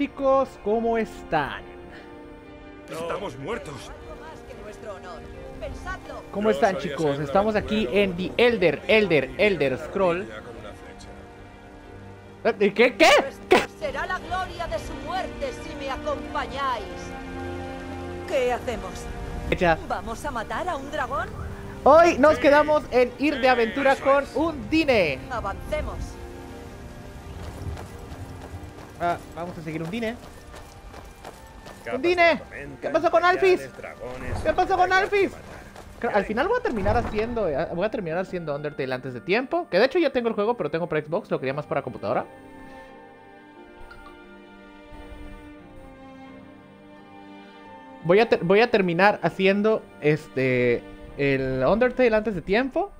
chicos? ¿Cómo están? Estamos muertos. ¿Cómo están chicos? Estamos aquí en The Elder, Elder, Elder Scroll. ¿Qué? ¿Qué? Esta será la gloria de su muerte si me acompañáis. ¿Qué hacemos? ¿Vamos a matar a un dragón? Hoy nos quedamos en ir de aventura con un Dine. Avancemos. Ah, vamos a seguir un Dine. De tormenta, ¿Qué pasó con dragones, ¿Qué pasó con. Creo- Al final voy a terminar haciendo eh, voy a terminar haciendo Undertale antes de tiempo, que de hecho ya tengo el juego, pero tengo para Xbox, lo quería más para computadora. Voy a, voy a terminar haciendo este el Undertale antes de tiempo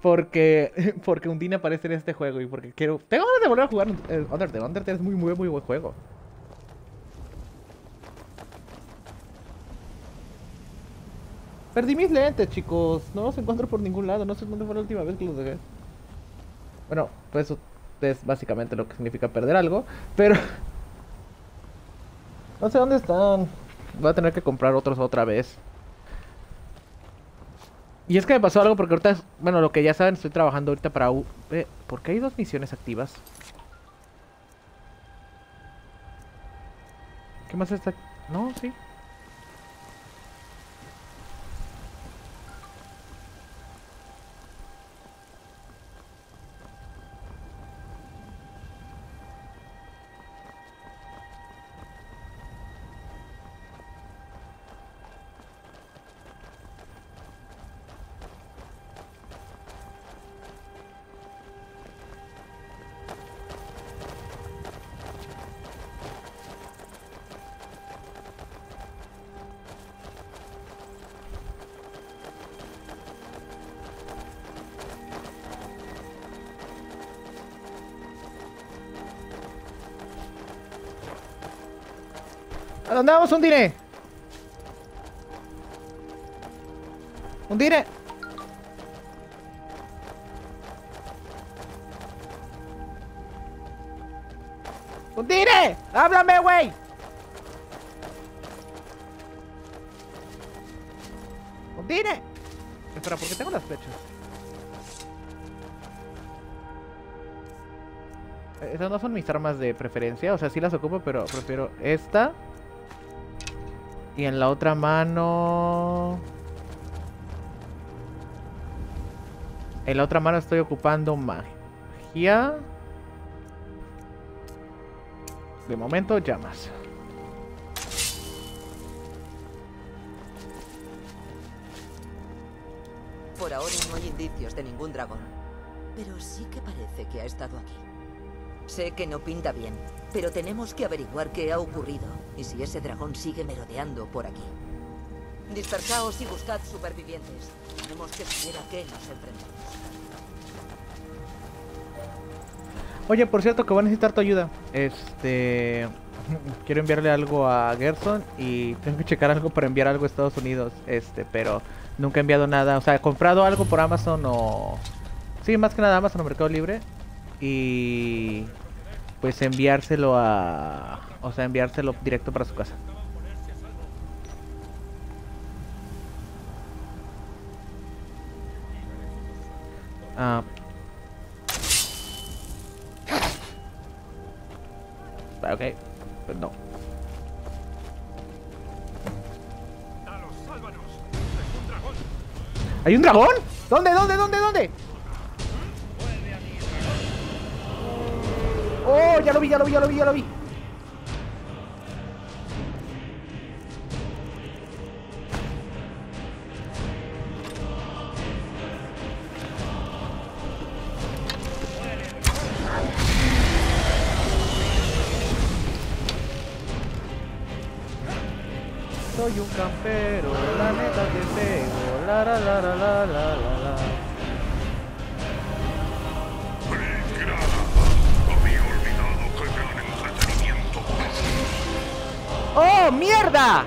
porque porque Undine aparece en este juego y porque quiero tengo ganas de volver a jugar eh, Undertale. Undertale es muy muy muy buen juego. Perdí mis lentes, chicos. No los encuentro por ningún lado. No sé dónde fue la última vez que los dejé. Bueno, pues eso es básicamente lo que significa perder algo. Pero... No sé dónde están. Voy a tener que comprar otros otra vez. Y es que me pasó algo porque ahorita... Bueno, lo que ya saben, estoy trabajando ahorita para... U eh, ¿Por qué hay dos misiones activas? ¿Qué más está? No, sí. ¿A dónde vamos, Undine? Undine. Undine, háblame, güey. Undine. Espera, ¿por qué tengo las flechas? Eh, Esas no son mis armas de preferencia, o sea, sí las ocupo, pero prefiero esta. Y en la otra mano... En la otra mano estoy ocupando magia. De momento, llamas. Por ahora no hay indicios de ningún dragón. Pero sí que parece que ha estado aquí. Sé que no pinta bien, pero tenemos que averiguar qué ha ocurrido y si ese dragón sigue merodeando por aquí. Dispersaos y buscad supervivientes. Tenemos que saber a qué nos enfrentamos. Oye, por cierto, que voy a necesitar tu ayuda. Este. Quiero enviarle algo a Gerson y tengo que checar algo para enviar algo a Estados Unidos. Este, pero nunca he enviado nada. O sea, he comprado algo por Amazon o. Sí, más que nada Amazon o Mercado Libre. Y. Pues enviárselo a. O sea, enviárselo directo para su casa. Ah. Ah, Ok, pues no. ¿Hay un dragón? ¿Dónde, dónde, dónde, dónde? Oh, ya lo vi, ya lo vi, ya lo vi, ya lo vi. Soy un campero, la neta te pego, la la la la la la izquierda.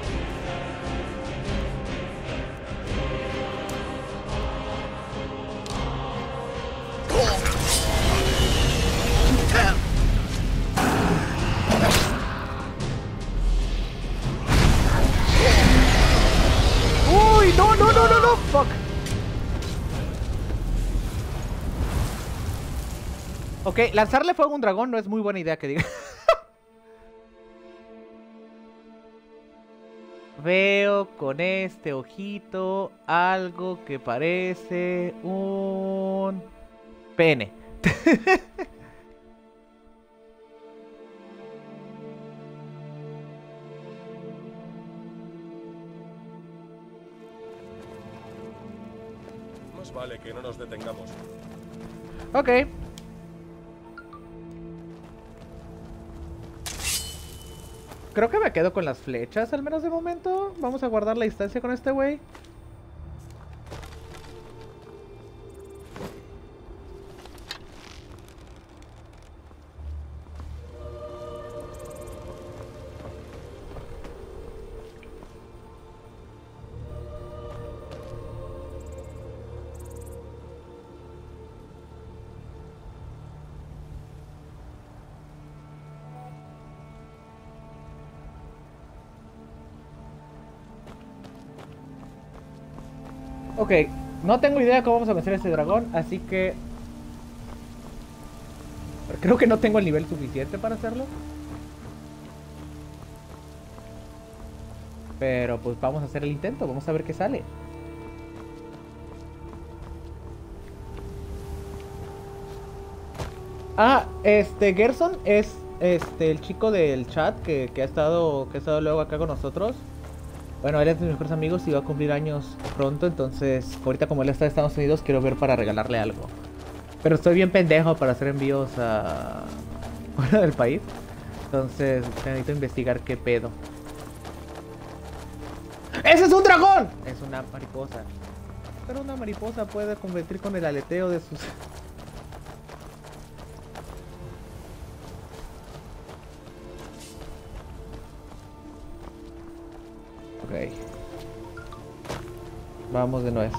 Uy, no, no, no, no, no, fuck. Ok, lanzarle fuego a un dragón no es muy buena idea que diga. Veo con este ojito algo que parece un pene. Más vale que no nos detengamos. Ok. Creo que me quedo con las flechas, al menos de momento. Vamos a guardar la distancia con este güey. Ok, no tengo idea cómo vamos a vencer a este dragón, así que... Creo que no tengo el nivel suficiente para hacerlo. Pero pues vamos a hacer el intento, vamos a ver qué sale. Ah, este Gerson es este el chico del chat que, que ha estado que ha estado luego acá con nosotros. Bueno, él es de mis mejores amigos y va a cumplir años pronto, entonces ahorita como él está en Estados Unidos quiero ver para regalarle algo. Pero estoy bien pendejo para hacer envíos a fuera del país. Entonces necesito investigar qué pedo. ¡Ese es un dragón! Es una mariposa. Pero una mariposa puede convertir con el aleteo de sus... Vamos de nuez.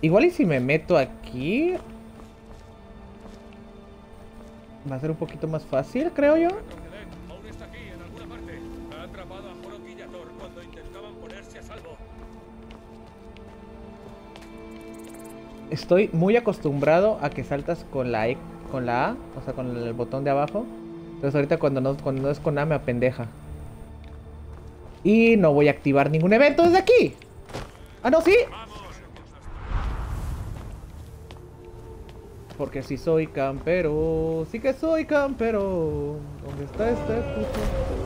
Igual y si me meto aquí... Va a ser un poquito más fácil, creo yo. Estoy muy acostumbrado a que saltas con la E, con la A, o sea, con el botón de abajo. Entonces ahorita cuando no, cuando no es con A me apendeja. Y no voy a activar ningún evento desde aquí. Ah, no, sí. Porque si soy campero, sí que soy campero. ¿Dónde está este puto?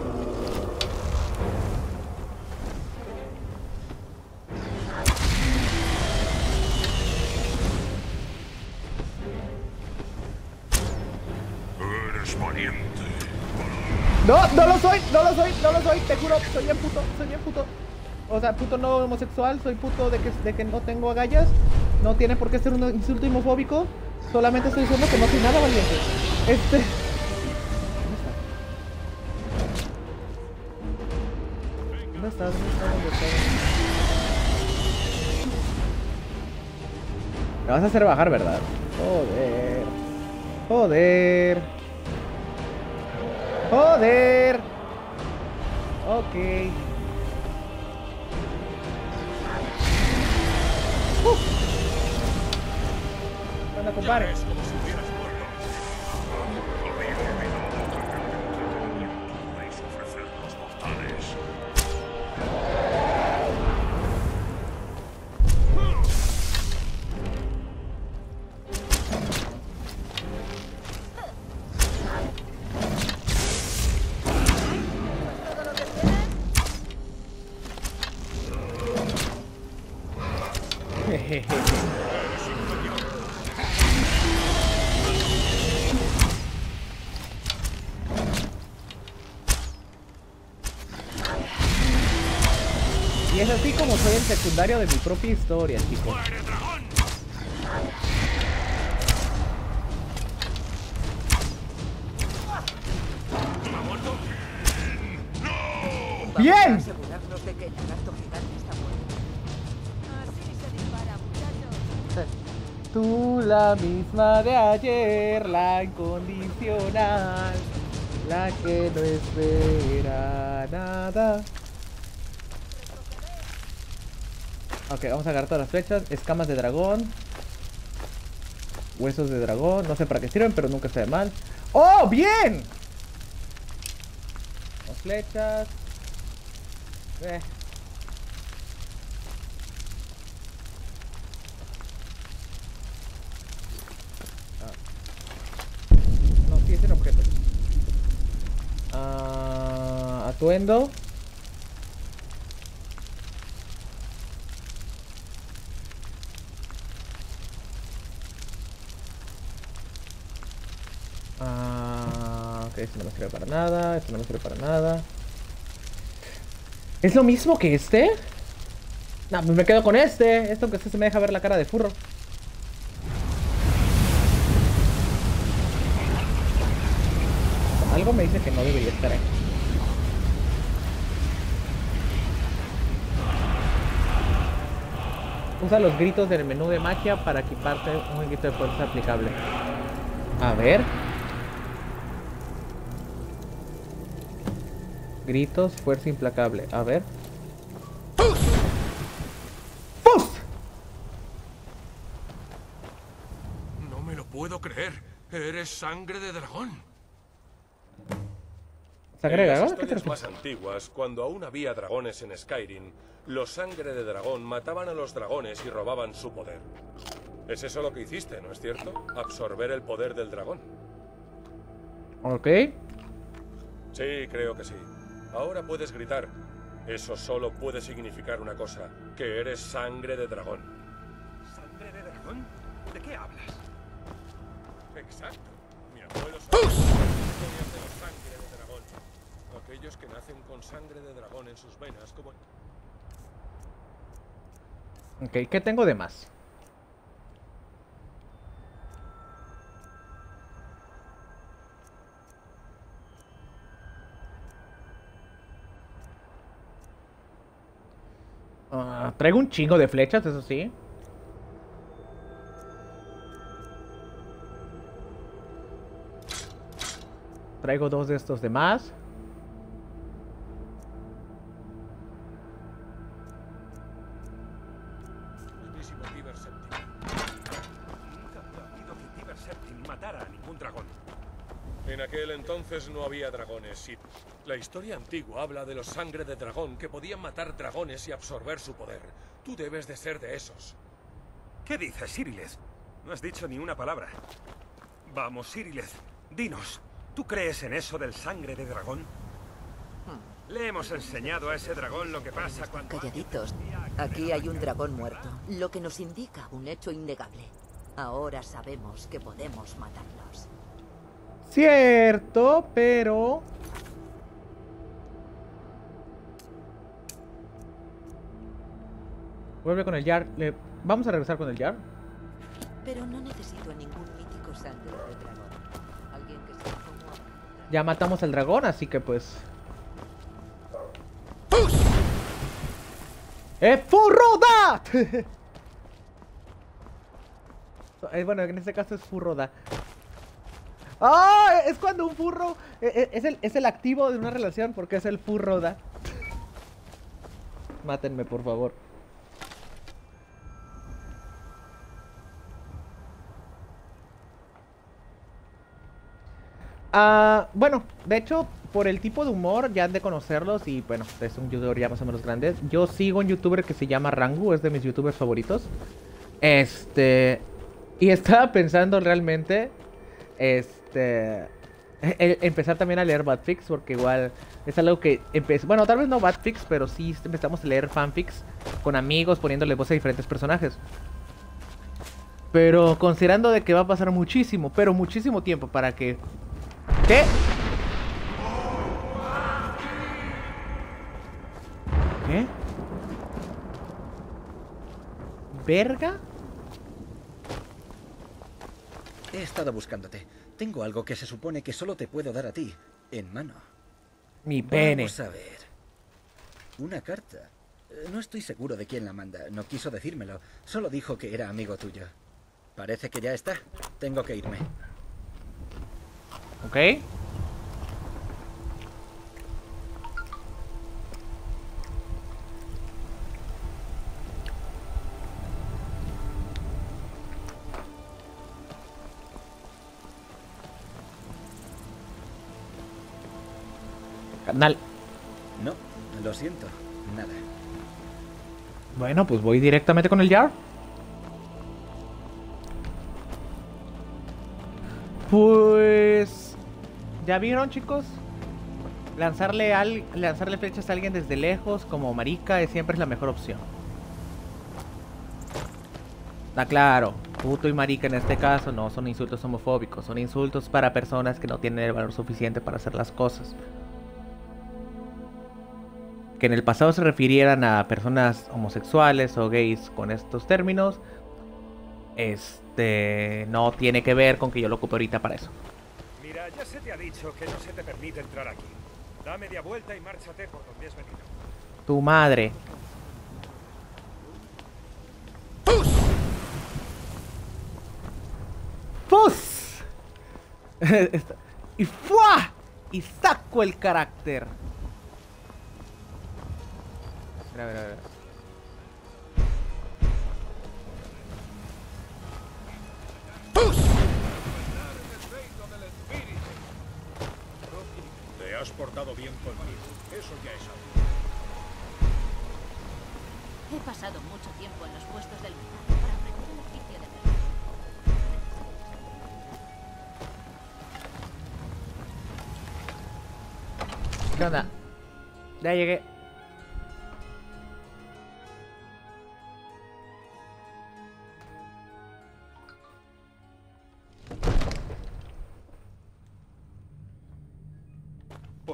Soy, no lo soy, te juro, soy bien puto, soy bien puto. O sea, puto no homosexual, soy puto de que, de que no tengo agallas. No tiene por qué ser un insulto homofóbico. Solamente estoy diciendo que no soy nada valiente. Este. ¿Dónde estás? ¿Dónde estás? ¿Dónde estás? Me vas a hacer bajar, ¿verdad? Joder. Joder. Joder. Ok. Uh. Compadre. Secundario de mi propia historia, chicos. ¡Bien! Tú la misma de ayer, la incondicional, la que no espera nada. Ok, vamos a agarrar todas las flechas. Escamas de dragón. Huesos de dragón. No sé para qué sirven, pero nunca está de mal. ¡Oh, bien! Dos flechas. Eh. No, sí es en objetos. Ah, atuendo. Esto no me sirve para nada. Esto no me sirve para nada. ¿Es lo mismo que este? No, pues me quedo con este. Esto que se me deja ver la cara de furro. Algo me dice que no debería estar aquí. Usa los gritos del menú de magia para equiparte un grito de fuerza aplicable. A ver. Gritos, fuerza implacable. A ver. ¡Pus! No me lo puedo creer. Eres sangre de dragón. ¿Sangre de en dragón? las ¿A qué te historias más antiguas, cuando aún había dragones en Skyrim, los sangre de dragón mataban a los dragones y robaban su poder. Es eso lo que hiciste, ¿no es cierto? Absorber el poder del dragón. Ok. Sí, creo que sí. Ahora puedes gritar. Eso solo puede significar una cosa, que eres sangre de dragón. ¿Sangre de dragón? ¿De qué hablas? Exacto. Mi abuelo historias de los sangre de dragón. Aquellos que nacen con sangre de dragón en sus venas, como... Ok, ¿qué tengo de más? Ah, traigo un chingo de flechas, eso sí. Traigo dos de estos de historia antigua habla de los sangre de dragón que podían matar dragones y absorber su poder. Tú debes de ser de esos. ¿Qué dices, Sirilez? No has dicho ni una palabra. Vamos, Sirilez, dinos, ¿tú crees en eso del sangre de dragón? Le hemos enseñado a ese dragón lo que pasa cuando... Calladitos. Aquí hay un dragón muerto, lo que nos indica un hecho innegable. Ahora sabemos que podemos matarlos. Cierto, pero... Vuelve con el Jar. Le- Vamos a regresar con el Jar. Pero no necesito a ningún mítico sangre de dragón. Alguien que sepa cómo... Ya matamos al dragón, así que pues... ¡Eh, furroda! Eh, bueno, en este caso es furroda. ¡Ah! Es cuando un furro... eh, eh, Es el, es el activo de una relación porque es el furroda. Mátenme, por favor. Ah, bueno, de hecho, por el tipo de humor ya han de conocerlos y bueno, es un youtuber ya más o menos grande. Yo sigo un youtuber que se llama Rangu, es de mis youtubers favoritos. Este, y estaba pensando realmente, este, e- e- empezar también a leer Batfix porque igual es algo que empecé, bueno, tal vez no Batfix, pero sí empezamos a leer fanfics con amigos poniéndole voz a diferentes personajes. Pero considerando de que va a pasar muchísimo, pero muchísimo tiempo para que ¿Qué? ¿Qué? ¿Verga? He estado buscándote. Tengo algo que se supone que solo te puedo dar a ti, en mano. Mi pene. Vamos a ver. Una carta. Eh, No estoy seguro de quién la manda. No quiso decírmelo. Solo dijo que era amigo tuyo. Parece que ya está. Tengo que irme. Ok. Canal. No, lo siento. Nada. Bueno, pues voy directamente con el Jar. ¿Ya vieron, chicos? Lanzarle, al... Lanzarle flechas a alguien desde lejos, como marica, es- siempre es la mejor opción. Está claro, puto y marica en este caso no son insultos homofóbicos, son insultos para personas que no tienen el valor suficiente para hacer las cosas. Que en el pasado se refirieran a personas homosexuales o gays con estos términos, este no tiene que ver con que yo lo ocupe ahorita para eso. Ya se te ha dicho que no se te permite entrar aquí. Da media vuelta y márchate por donde has venido. Tu madre. ¡Pus! Esta- y ¡fua! Y saco el carácter. Mira, mira, mira. Has portado bien conmigo. Eso ya es algo. He pasado mucho tiempo en los puestos del mercado para aprender el oficio de verdad. ¿Qué onda? Ya llegué.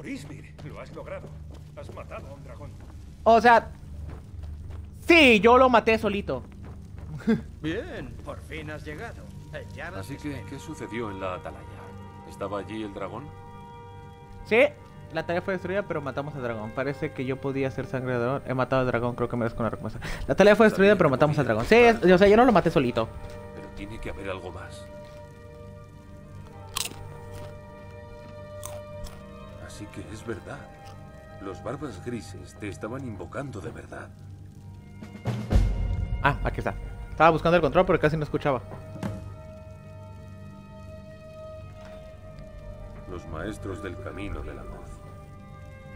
Ismir, lo has logrado. Has matado a un dragón. O sea... Sí, yo lo maté solito. Bien, por fin has llegado. El Jarl Así te que. ¿qué sucedió en la atalaya? ¿Estaba allí el dragón? Sí, la tarea fue destruida, pero matamos al dragón. Parece que yo podía hacer sangre de dragón. He matado al dragón, creo que merezco una recompensa. La tarea fue destruida, pero matamos al dragón. Sí, es- o sea, yo no lo maté solito. Pero tiene que haber algo más. Así que es verdad. Los barbas grises te estaban invocando de verdad. Ah, aquí está. Estaba buscando el control, pero casi no escuchaba. Los maestros del camino de la voz.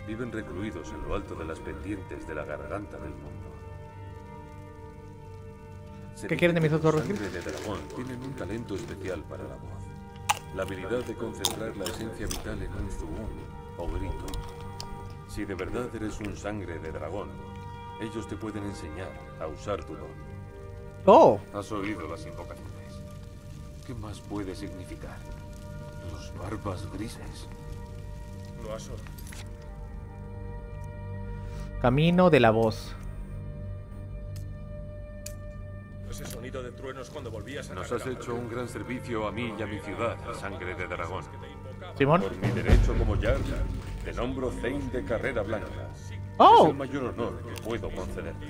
Viven recluidos en lo alto de las pendientes de la garganta del mundo. Se ¿Qué quieren de mis otros de dragón tienen un talento especial para la voz. La habilidad de concentrar la esencia vital en un o grito. Si de verdad eres un sangre de dragón, ellos te pueden enseñar a usar tu don. Oh, Has oído las invocaciones. ¿Qué más puede significar? Los barbas grises. Lo has oído. camino de la voz. Ese sonido de truenos cuando volvías a Nos has hecho un gran servicio a mí y a mi ciudad, sangre de dragón. Simón. Por mi derecho como Jarl, te nombro Zane de Carrera Blanca. Es Oh, el mayor honor que puedo concederte.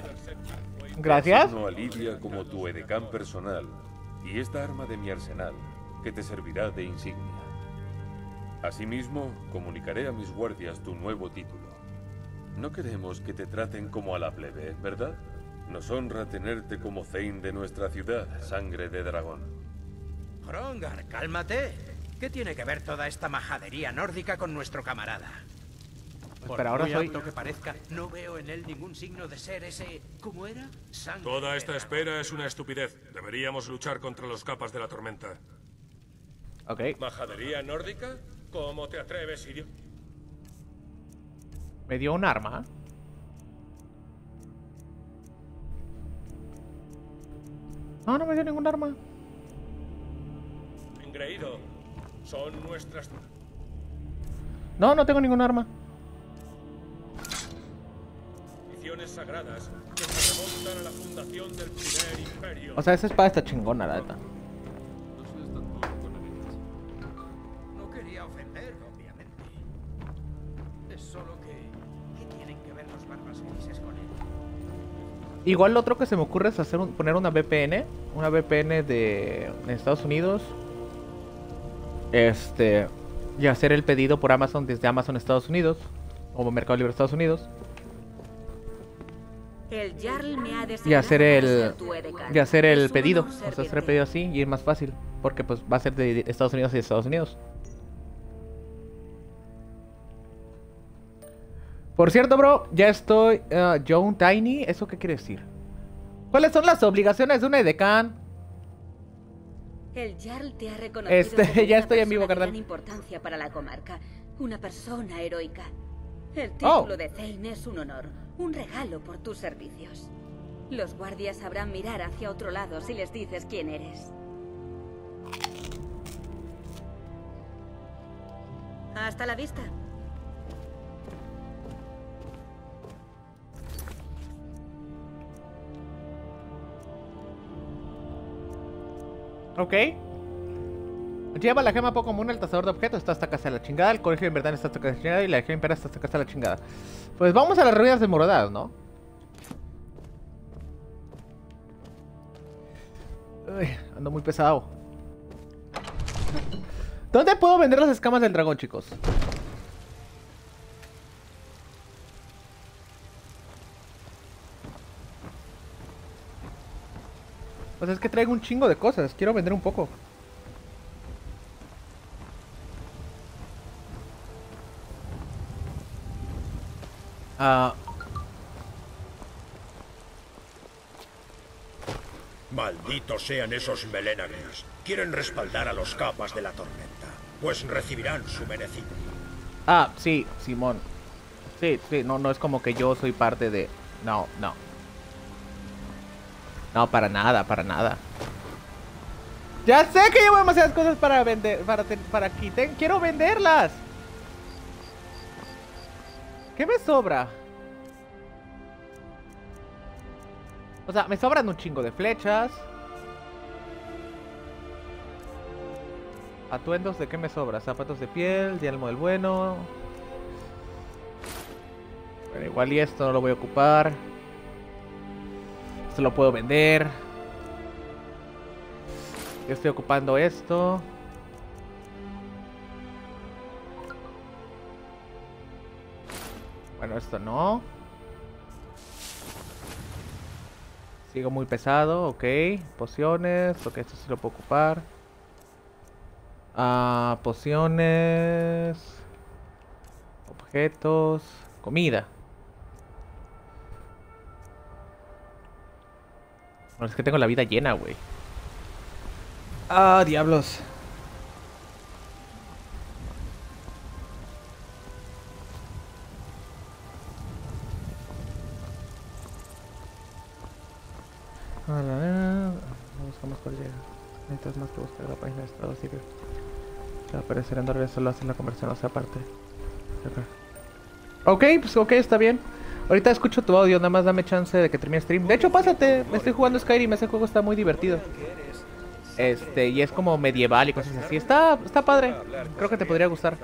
gracias. No a Lidia como tu edecán personal y esta arma de mi arsenal que te servirá de insignia. Asimismo, comunicaré a mis guardias tu nuevo título. No queremos que te traten como a la plebe, ¿verdad? Nos honra tenerte como Zane de nuestra ciudad, sangre de dragón. Hrongar, cálmate. ¿Qué tiene que ver toda esta majadería nórdica con nuestro camarada? Por Pero ahora muy soy- alto que parezca, no veo en él ningún signo de ser ese... ¿Cómo era? Sangre Toda esta espera es una estupidez. Deberíamos luchar contra los capas de la tormenta. Ok. ¿Majadería nórdica? ¿Cómo te atreves, Sirio? Me dio un arma. No, no me dio ningún arma. Engreído, son nuestras... No, no tengo ningún arma. tradiciones sagradas que se remontan a la fundación del primer imperio. O sea, esa espada está chingona, la neta. No quería ofender, obviamente. Es solo que ¿Qué tienen que ver los barbas grises con él? Igual lo otro que se me ocurre es hacer un- poner una VPN, una VPN de Estados Unidos. Este y hacer el pedido por Amazon desde Amazon Estados Unidos o Mercado Libre Estados Unidos El Jarl me ha y hacer el y hacer Es el pedido, o sea, hacer el pedido así y ir más fácil, porque pues va a ser de Estados Unidos y de Estados Unidos. Por cierto, bro, ya estoy uh, John Tiny, ¿eso qué quiere decir? ¿Cuáles son las obligaciones de un edecán? El Jarl te ha reconocido Este, como ya una estoy en vivo, carnal. importancia para la comarca, una persona heroica. El Oh. título de Zane es un honor, un regalo por tus servicios. Los guardias sabrán mirar hacia otro lado si les dices quién eres. Hasta la vista. Ok. Lleva la gema poco común, el tasador de objetos está hasta casa de la chingada, el colegio de verdad está hasta casa de la chingada y la gema impera está hasta casa de la chingada. Pues vamos a las ruinas de Morodad, ¿no? Uy, ando muy pesado. ¿Dónde puedo vender las escamas del dragón, chicos? Pues es que traigo un chingo de cosas, quiero vender un poco. Ah, Malditos sean esos melenagres. Quieren respaldar a los capas de la tormenta. Pues recibirán su merecido. ah, sí, Simón. Sí, sí, no, no es como que yo soy parte de... No, no. No, para nada, para nada. Ya sé que llevo demasiadas cosas para vender, para, para aquí. Quiero venderlas. ¿Qué me sobra? O sea, me sobran un chingo de flechas. Atuendos de qué me sobra? Zapatos de piel, dialmo del bueno. Pero igual y esto no lo voy a ocupar. Esto lo puedo vender. Yo estoy ocupando esto. Bueno, esto no. Sigo muy pesado, ok. Pociones, ok, esto sí lo puedo ocupar. Ah, pociones. Objetos. Comida. Es que tengo la vida llena, güey. Ah, diablos. Buscamos cuál llega. Necesitas más que buscar la página de estado sirve. Te va a aparecer en dólares, solo hacen la conversión, o sea, aparte. Ok, pues ok, está bien. Ahorita escucho tu audio, nada más dame chance de que termine stream. De hecho, pásate, me estoy jugando Skyrim, ese juego está muy divertido. Este, y es como medieval y cosas así. Está, está padre. Creo que te podría gustar.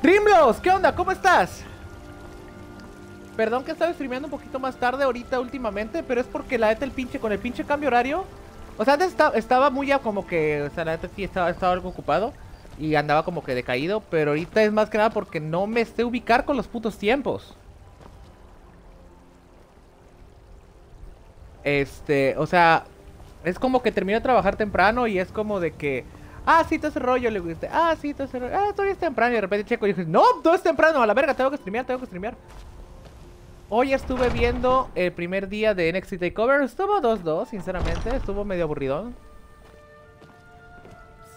Dreamlos, ¿qué onda? ¿Cómo estás? Perdón que estaba streameando un poquito más tarde ahorita últimamente, pero es porque la neta el pinche con el pinche cambio horario. O sea, antes esta- estaba muy ya como que, o sea, la neta sí estaba, estaba algo ocupado y andaba como que decaído, pero ahorita es más que nada porque no me sé ubicar con los putos tiempos. Este, o sea, es como que termino de trabajar temprano y es como de que, ah, sí, todo ese rollo, le guste, ah, sí, todo ese rollo, ah, todavía es temprano y de repente checo y dije, no, todo es temprano, a la verga, tengo que streamear, tengo que streamear. Hoy estuve viendo el primer día de NXT Takeover, estuvo 2-2, sinceramente, estuvo medio aburridón.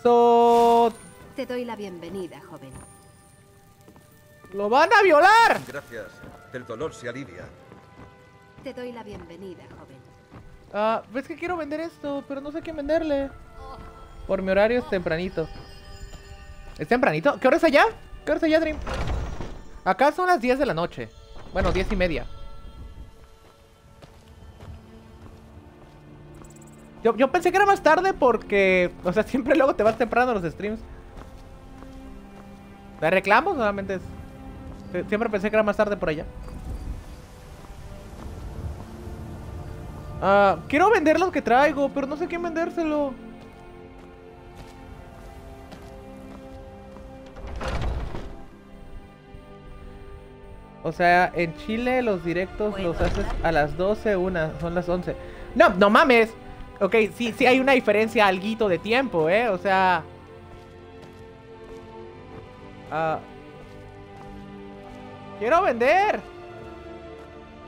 So, Te doy la bienvenida, joven. ¡lo van a violar! Gracias. El dolor se alivia. Te doy la bienvenida, joven. Ah, ves que quiero vender esto, pero no sé qué venderle. Por mi horario es tempranito. ¿Es tempranito? ¿Qué hora es allá? ¿Qué hora es allá, Dream? Acá son las 10 de la noche. Bueno, 10 y media. Yo, yo pensé que era más tarde porque, o sea, siempre luego te vas temprano a los streams. ¿De reclamos? Solamente es Siempre pensé que era más tarde por allá. Ah, quiero vender los que traigo, pero no sé quién vendérselo. O sea, en Chile los directos los haces a las 12, una, son las 11. No, no mames. Ok, sí, sí hay una diferencia alguito de tiempo, ¿eh? O sea... Ah... ¡Quiero vender!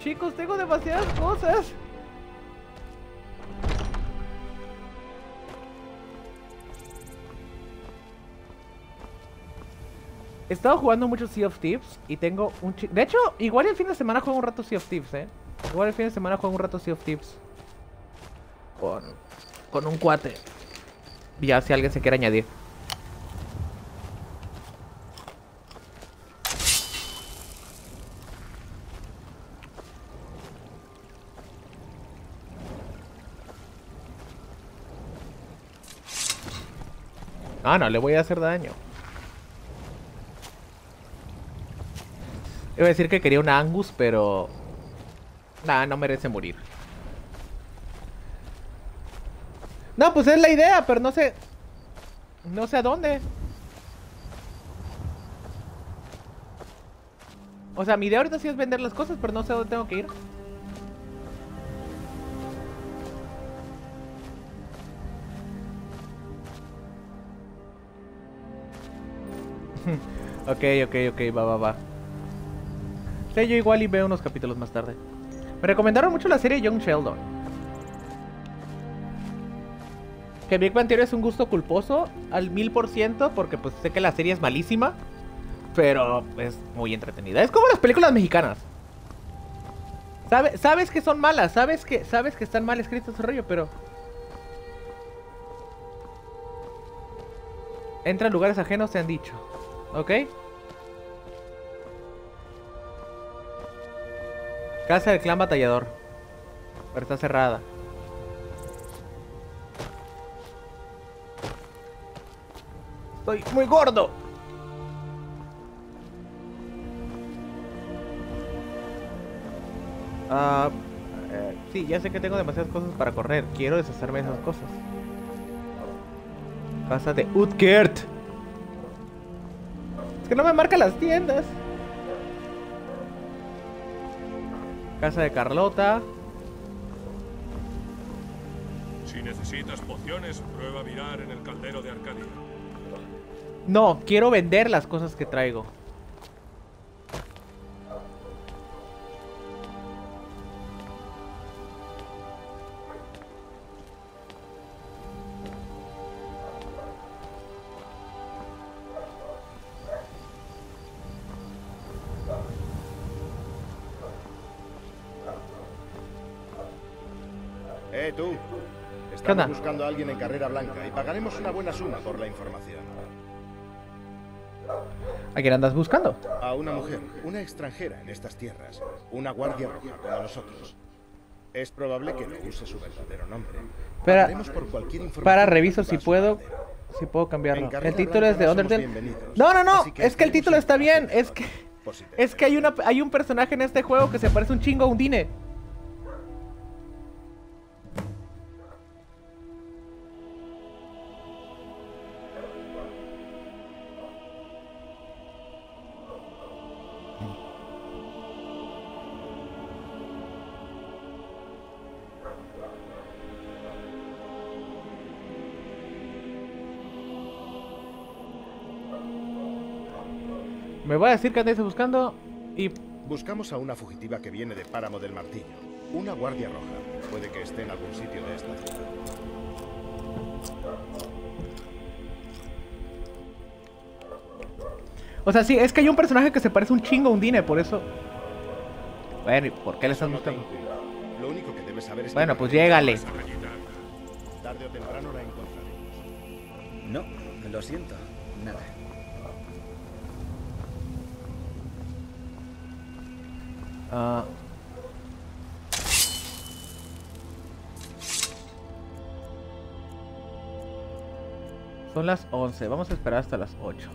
Chicos, tengo demasiadas cosas. He estado jugando mucho Sea of Thieves y tengo un De hecho, igual el fin de semana juego un rato Sea of Thieves, eh. Igual el fin de semana juego un rato Sea of Thieves. Con, con un cuate. Ya, si alguien se quiere añadir. Ah, no, le voy a hacer daño. Iba a decir que quería una Angus, pero... Nada, no merece morir. No, pues es la idea, pero no sé... No sé a dónde. O sea, mi idea ahorita sí es vender las cosas, pero no sé a dónde tengo que ir. ok, ok, ok, va, va, va yo igual y veo unos capítulos más tarde. Me recomendaron mucho la serie Young Sheldon. Que Big Bang Theory es un gusto culposo al mil por ciento porque pues sé que la serie es malísima. Pero es muy entretenida. Es como las películas mexicanas. sabes que son malas, sabes que, sabes que están mal escritos ese rollo, pero... Entra en lugares ajenos, se han dicho. ¿Ok? Casa del clan batallador. Pero está cerrada. Estoy muy gordo. Ah, eh, sí, ya sé que tengo demasiadas cosas para correr. Quiero deshacerme de esas cosas. Casa de Utgert. Es que no me marca las tiendas. Casa de Carlota. Si necesitas pociones, prueba a mirar en el caldero de Arcadia. No, quiero vender las cosas que traigo. Estamos buscando a alguien en carrera blanca y pagaremos una buena suma por la información. ¿A quién andas buscando? A una mujer, una extranjera en estas tierras, una guardia roja como nosotros. Es probable que no use su verdadero nombre. Para, para reviso si puedo, si puedo cambiarlo. El título es de Undertale. No, no, no, es que el título está bien. Es que es que hay una hay un personaje en este juego que se parece un chingo a un decir que andáis buscando y... Buscamos a una fugitiva que viene de Páramo del Martillo. Una guardia roja. Puede que esté en algún sitio de esta ciudad. O sea, sí, es que hay un personaje que se parece un chingo a un Dine, por eso... Bueno, ¿y por qué le están buscando? Lo único que debes saber es bueno, pues llégale. Tarde o temprano la encontraremos. No, lo siento. Nada. Ah. Son las 11. Vamos a esperar hasta las 8.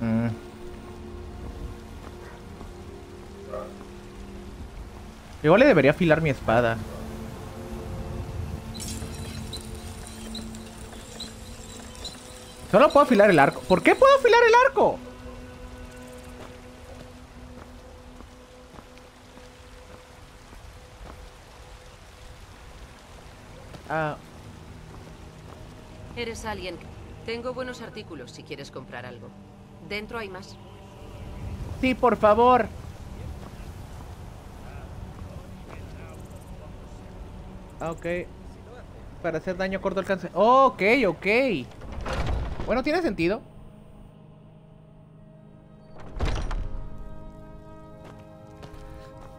Mm. Igual le debería afilar mi espada. Solo puedo afilar el arco. ¿Por qué puedo afilar el arco? Ah. Eres alguien. Tengo buenos artículos si quieres comprar algo. Dentro hay más. Sí, por favor. Ah, ok. Para hacer daño a corto alcance. Oh, ok, ok. Bueno, tiene sentido.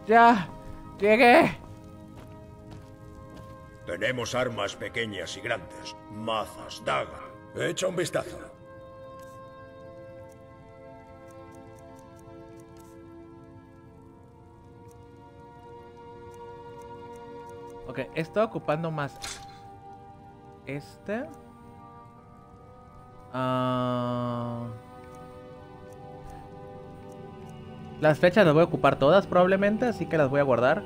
Ya. Llegué. Tenemos armas pequeñas y grandes. Mazas, daga. Echa un vistazo. Ok, estoy ocupando más este. Ah. Las fechas las voy a ocupar todas probablemente, así que las voy a guardar.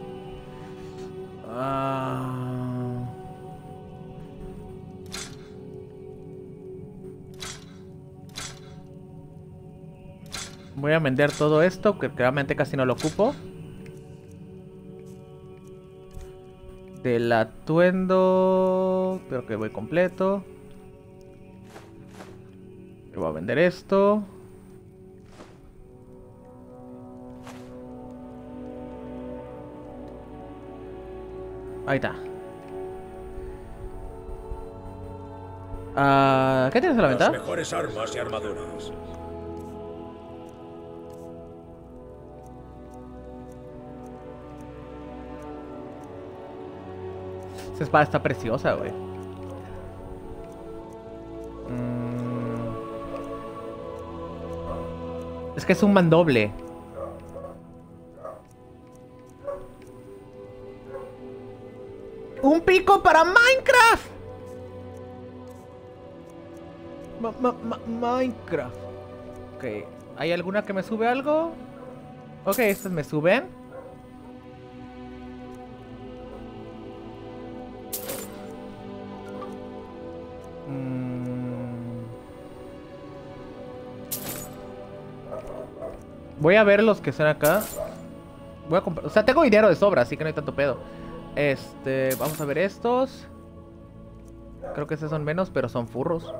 Ah. Voy a vender todo esto, que realmente casi no lo ocupo. Del atuendo. Creo que voy completo. Voy a vender esto. Ahí está. Ah, ¿Qué tienes a la venta? Las mejores armas y armaduras. Esa espada está preciosa, güey. Es que es un mandoble. ¡Un pico para Minecraft! Minecraft. Ok. ¿Hay alguna que me sube algo? Ok, estas me suben. Voy a ver los que están acá. Voy a comprar. O sea, tengo dinero de sobra, así que no hay tanto pedo. Este, vamos a ver estos. Creo que estos son menos, pero son furros.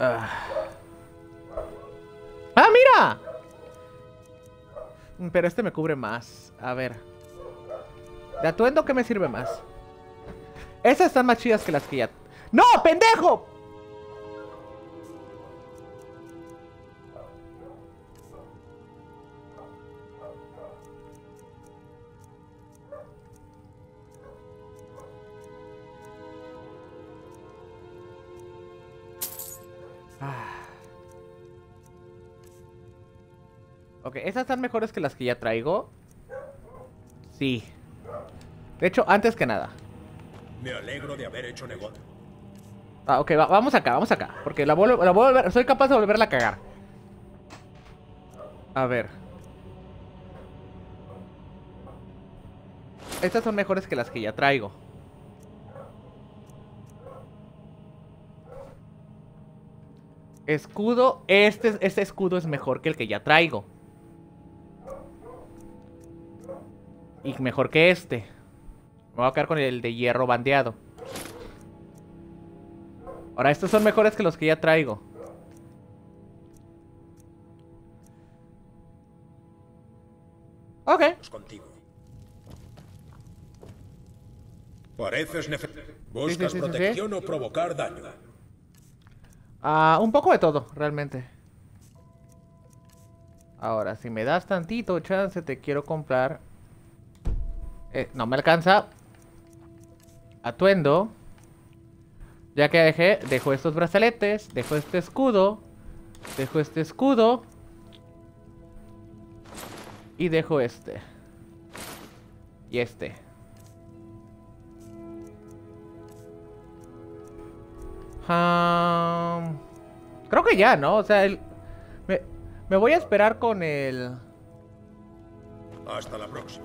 Ah, ¡Ah mira! Pero este me cubre más. A ver. ¿De atuendo qué me sirve más? Esas están más chidas que las que ya ¡No, pendejo! Ah. Ok, ¿esas están mejores que las que ya traigo? Sí. De hecho, antes que nada. Me alegro de haber hecho negocio. Ah, ok, vamos acá, vamos acá. Porque la vuelvo, la vuelvo a volver, soy capaz de volverla a cagar. A ver. Estas son mejores que las que ya traigo. Escudo. Este, este escudo es mejor que el que ya traigo. Y mejor que este. Me voy a quedar con el de hierro bandeado. Ahora, estos son mejores que los que ya traigo. Ok. Contigo. Pareces ¿Buscas protección o provocar daño? Ah, un poco de todo, realmente. Ahora, si me das tantito chance, te quiero comprar... Eh, no me alcanza. Atuendo. Ya que dejé, dejo estos brazaletes, dejo este escudo, dejo este escudo y dejo este. Y este. Ah, creo que ya, ¿no? O sea, el, me, me voy a esperar con el... Hasta la próxima.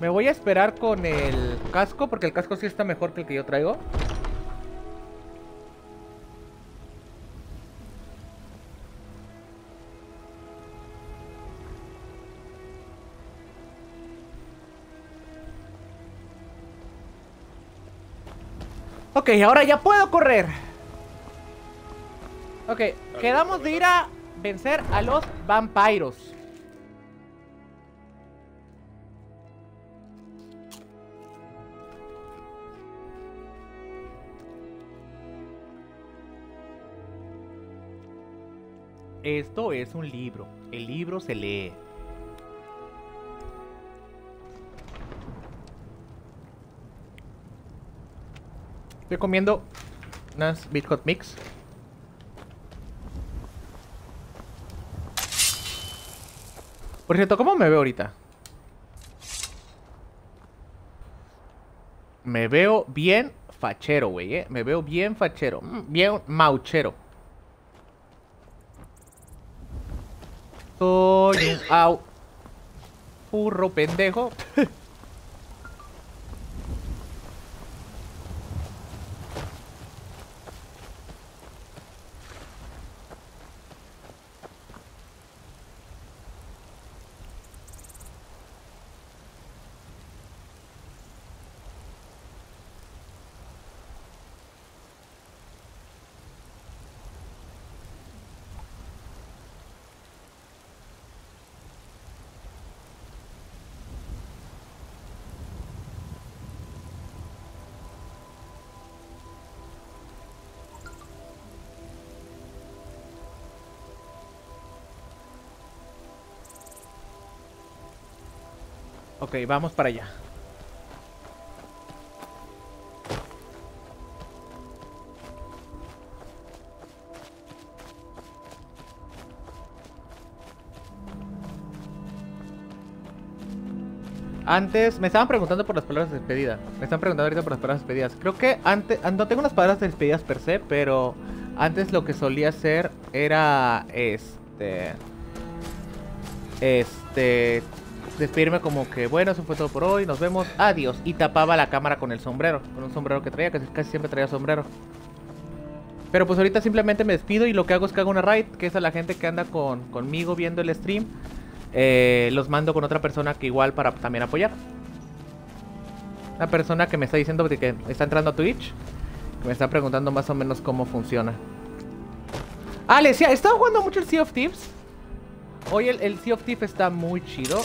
Me voy a esperar con el casco, porque el casco sí está mejor que el que yo traigo. Ok, ahora ya puedo correr. Ok, quedamos de ir a vencer a los vampiros. Esto es un libro. El libro se lee. Estoy comiendo unas Bitcoin Mix. Por cierto, ¿cómo me veo ahorita? Me veo bien fachero, güey, ¿eh? Me veo bien fachero. Mm, bien mauchero. Soy un au. Burro pendejo. Ok, vamos para allá. Antes, me estaban preguntando por las palabras de despedida. Me están preguntando ahorita por las palabras de despedidas. Creo que antes, no tengo unas palabras de despedidas per se, pero antes lo que solía hacer era, este, este, despedirme como que, bueno, eso fue todo por hoy, nos vemos, adiós. Y tapaba la cámara con el sombrero, con un sombrero que traía, que casi siempre traía sombrero. Pero pues ahorita simplemente me despido y lo que hago es que hago una raid, que es a la gente que anda con, conmigo viendo el stream. Eh, los mando con otra persona que igual para también apoyar. Una persona que me está diciendo que está entrando a Twitch. Que me está preguntando más o menos cómo funciona. Ah, le decía, he estado jugando mucho el Sea of Thieves. Hoy el, el Sea of Thieves está muy chido.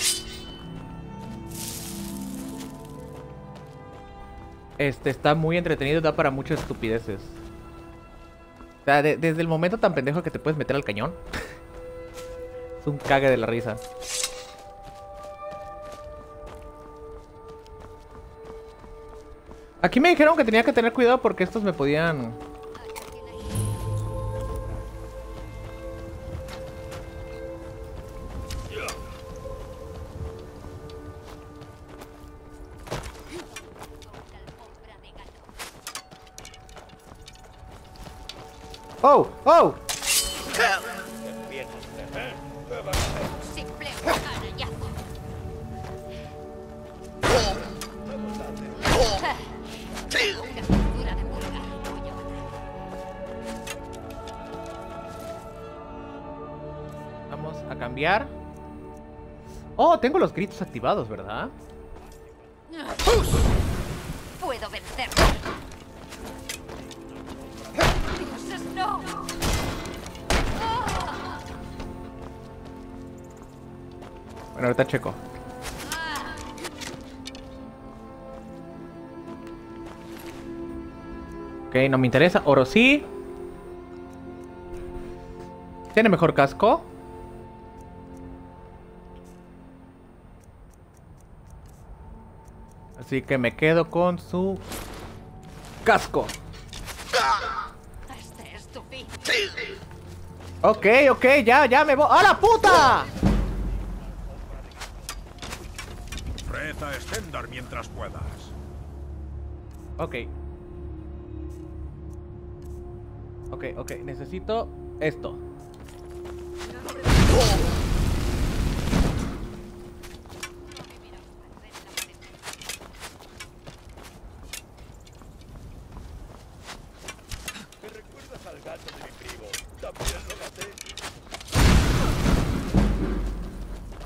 Este está muy entretenido, da para muchas estupideces. O sea, desde el momento tan pendejo que te puedes meter al cañón. es un cague de la risa. Aquí me dijeron que tenía que tener cuidado porque estos me podían ¡Oh! Vamos a cambiar. Oh, tengo los gritos activados, ¿verdad? Ahorita checo. Ok, no me interesa. Oro sí. Tiene mejor casco. Así que me quedo con su casco. Ok, ok, ya, ya me voy. ¡A la puta! Reza Stendar mientras puedas. Ok. Ok, ok, necesito esto. ¿Me recuerdas al gato de mi primo? También lo maté.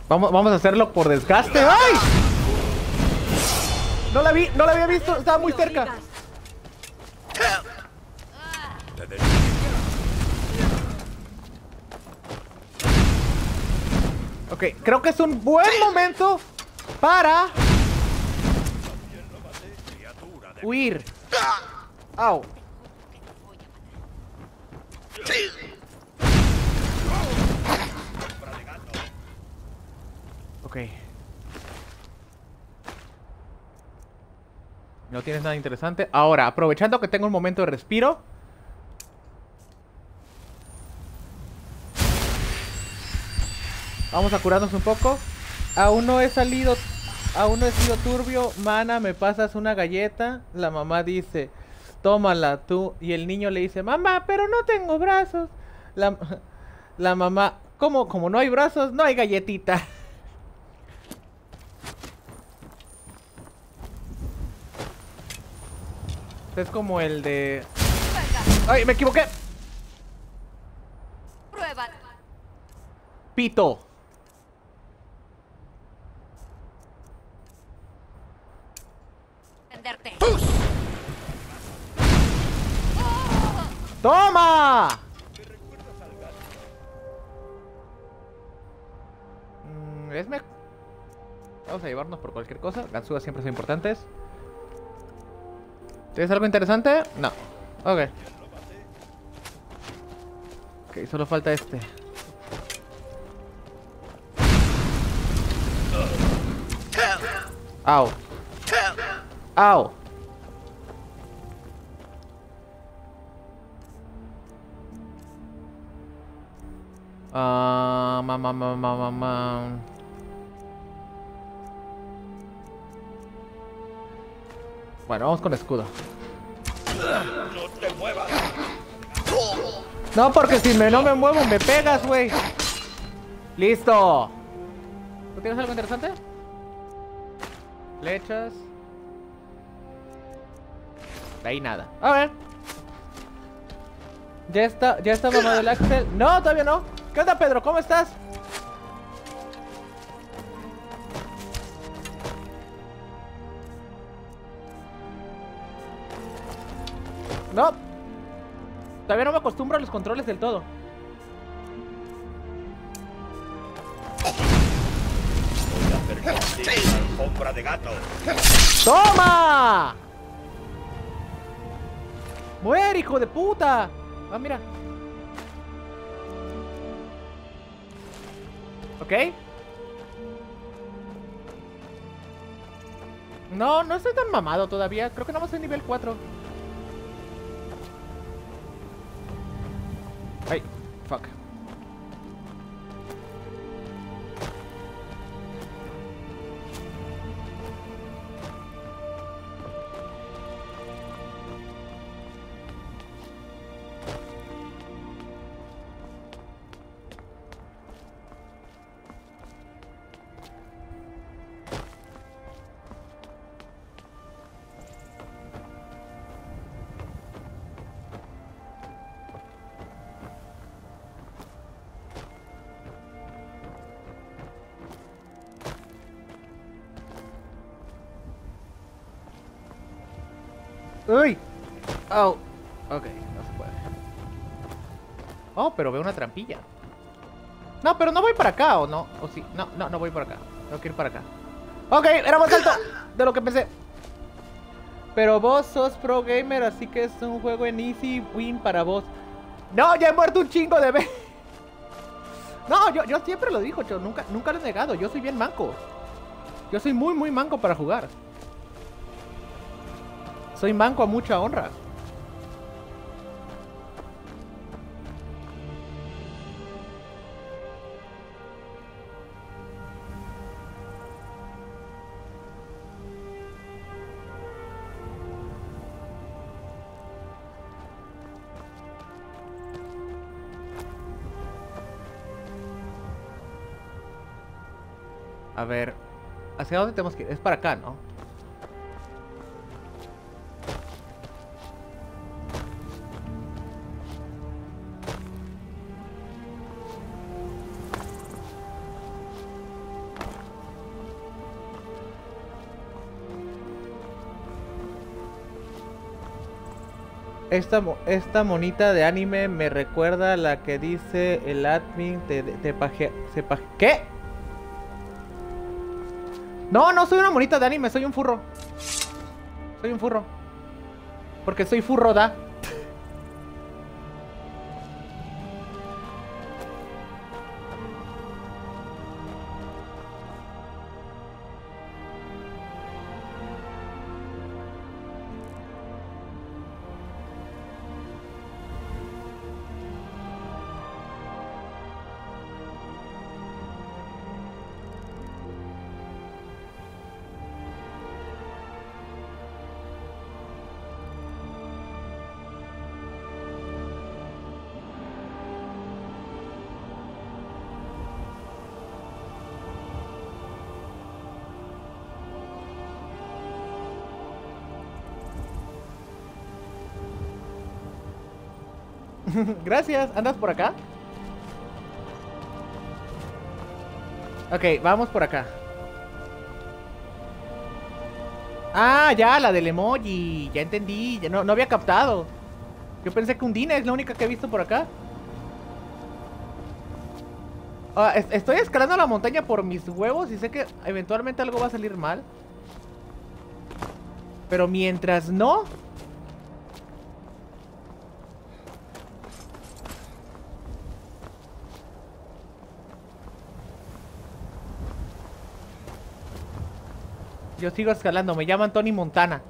Vamos, vamos a hacerlo por desgaste. ¡Ay! No la vi, no la había visto, estaba muy cerca. Ok, creo que es un buen momento para huir. Au. No tienes nada interesante. Ahora, aprovechando que tengo un momento de respiro. Vamos a curarnos un poco. Aún no he salido. Aún no he sido turbio. Mana, me pasas una galleta. La mamá dice, tómala tú. Y el niño le dice, mamá, pero no tengo brazos. La, la mamá, como Como no hay brazos, no hay galletita. Es como el de... ¡Ay, me equivoqué! Prueba. Pito. ¡Toma! Mm, es me... Vamos a llevarnos por cualquier cosa. Gansudas siempre son importantes. ¿Tienes algo interesante? No. Ok. Ok, solo falta este. Au. Au. Ah, ma, ma, ma, ma, Bueno, vamos con escudo. ¡No te muevas! No, porque si me, no me muevo, me pegas, güey. Listo. ¿Tú tienes algo interesante? Flechas. De ahí nada. A ver. Ya está, ya está mamado el Axel. No, todavía no. ¿Qué onda, Pedro? ¿Cómo estás? No. Todavía no me acostumbro a los controles del todo. ¡Toma! ¡Muere, hijo de puta! Ah, mira. ¿Ok? No, no estoy tan mamado todavía. Creo que no en nivel 4. Ay, fuck. ¡Oh! Ok, no se puede. Oh, pero veo una trampilla. No, pero no voy para acá, ¿o no? ¿O sí? No, no, no voy para acá. Tengo que ir para acá. Ok, era más alto de lo que pensé. Pero vos sos pro gamer, así que es un juego en easy win para vos. No, ya he muerto un chingo de veces. No, yo, yo siempre lo digo, yo nunca, nunca lo he negado. Yo soy bien manco. Yo soy muy, muy manco para jugar. Soy manco a mucha honra. A ver, ¿hacia dónde tenemos que ir? Es para acá, ¿no? Esta, esta monita de anime me recuerda a la que dice el admin te, te paje, se paje, ¿Qué? No, no soy una monita de anime, soy un furro. Soy un furro. Porque soy furro, da. Gracias, ¿andas por acá? Ok, vamos por acá. Ah, ya, la del emoji. Ya entendí. Ya no, no había captado. Yo pensé que Undina es la única que he visto por acá. Ah, estoy escalando la montaña por mis huevos y sé que eventualmente algo va a salir mal. Pero mientras no, Yo sigo escalando, me llaman Tony Montana.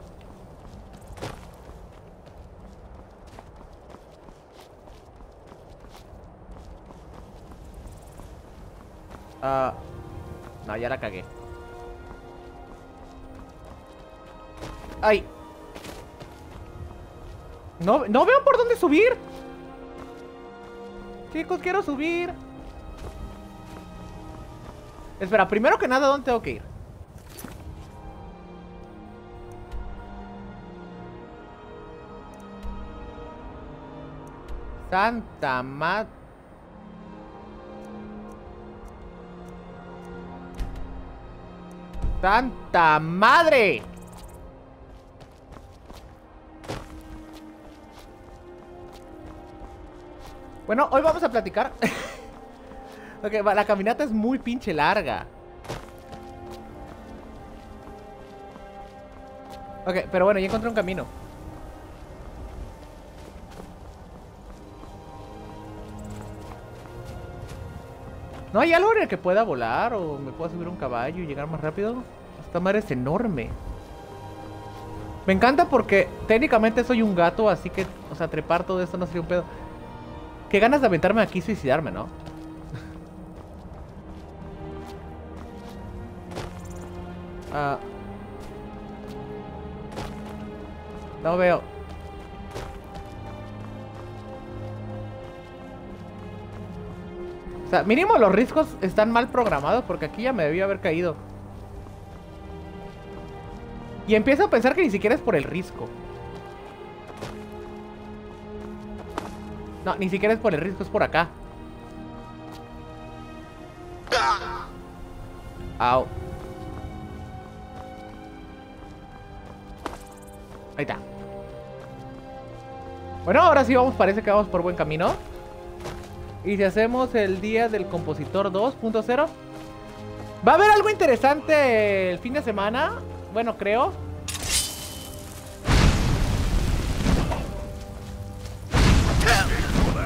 Ah, no, ya la cagué. ¡Ay! No, no veo por dónde subir. Chicos, quiero subir. Espera, primero que nada, ¿dónde tengo que ir? Santa madre. ¡Santa madre! Bueno, hoy vamos a platicar. ok, la caminata es muy pinche larga. Ok, pero bueno, ya encontré un camino. ¿No hay algo en el que pueda volar o me pueda subir un caballo y llegar más rápido? Esta madre es enorme. Me encanta porque técnicamente soy un gato, así que, o sea, trepar todo esto no sería un pedo. Qué ganas de aventarme aquí y suicidarme, ¿no? Ah. No veo. O sea, mínimo los riscos están mal programados porque aquí ya me debía haber caído. Y empiezo a pensar que ni siquiera es por el risco. No, ni siquiera es por el risco, es por acá. Au. Ahí está. Bueno, ahora sí vamos, parece que vamos por buen camino. Y si hacemos el día del compositor 2.0 Va a haber algo interesante el fin de semana Bueno, creo.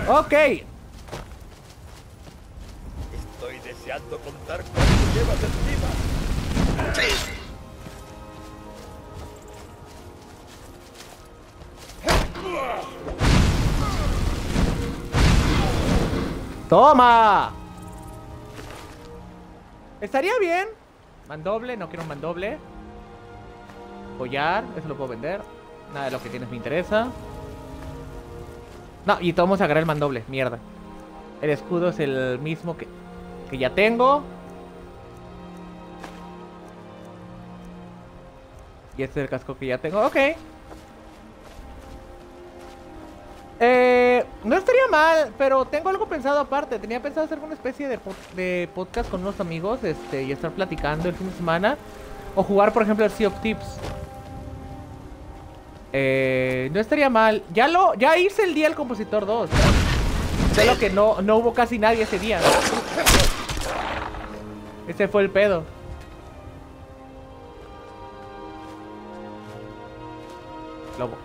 Ok. Estoy deseando contar cuánto llevas encima ¡Toma! Estaría bien. Mandoble, no quiero un mandoble. Collar, eso lo puedo vender. Nada de lo que tienes me interesa. No, y todos agarrar el mandoble, mierda. El escudo es el mismo que, que ya tengo. Y este es el casco que ya tengo. Ok. Eh, no estaría mal, pero tengo algo pensado aparte. Tenía pensado hacer una especie de, de, podcast con unos amigos este, y estar platicando el fin de semana. O jugar, por ejemplo, el Sea of Tips. Eh, no estaría mal. Ya lo, ya hice el día el compositor 2. Solo que no, no hubo casi nadie ese día. Ese fue el pedo. Lobo.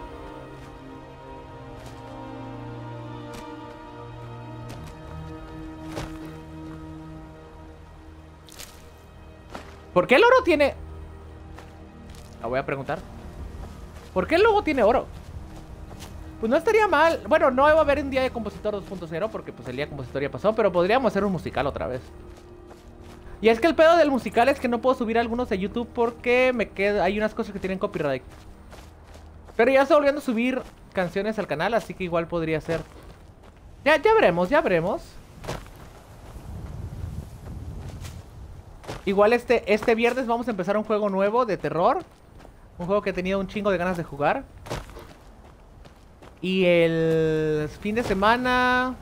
¿Por qué el oro tiene...? La voy a preguntar. ¿Por qué el lobo tiene oro? Pues no estaría mal. Bueno, no va a haber un día de compositor 2.0 porque pues el día de compositor ya pasó, pero podríamos hacer un musical otra vez. Y es que el pedo del musical es que no puedo subir algunos de YouTube porque me queda, hay unas cosas que tienen copyright. Pero ya estoy volviendo a subir canciones al canal, así que igual podría ser. Ya, ya veremos, ya veremos. Igual este, este viernes vamos a empezar un juego nuevo de terror. Un juego que he tenido un chingo de ganas de jugar. Y el fin de semana...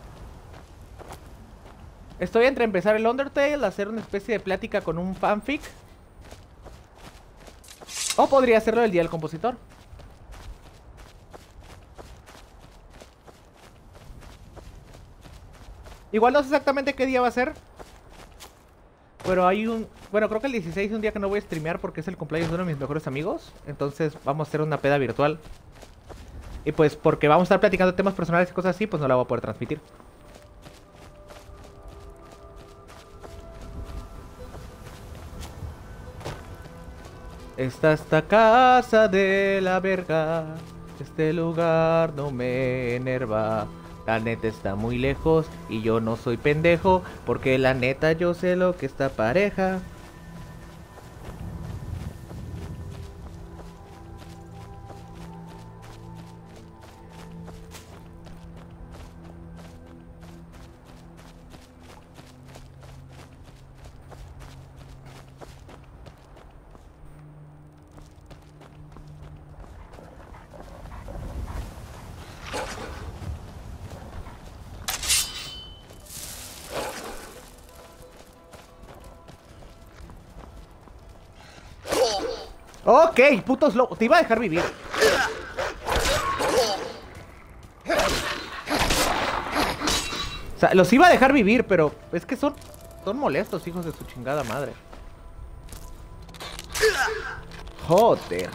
Estoy entre empezar el Undertale, hacer una especie de plática con un fanfic. O podría hacerlo el día del compositor. Igual no sé exactamente qué día va a ser. Pero hay un... Bueno, creo que el 16 es un día que no voy a streamear porque es el cumpleaños de uno de mis mejores amigos. Entonces vamos a hacer una peda virtual. Y pues porque vamos a estar platicando temas personales y cosas así, pues no la voy a poder transmitir. Esta esta casa de la verga. Este lugar no me enerva. La neta está muy lejos y yo no soy pendejo. Porque la neta yo sé lo que está pareja. Ok, putos locos. Te iba a dejar vivir. O sea, los iba a dejar vivir, pero es que son, son molestos, hijos de su chingada madre. Joder.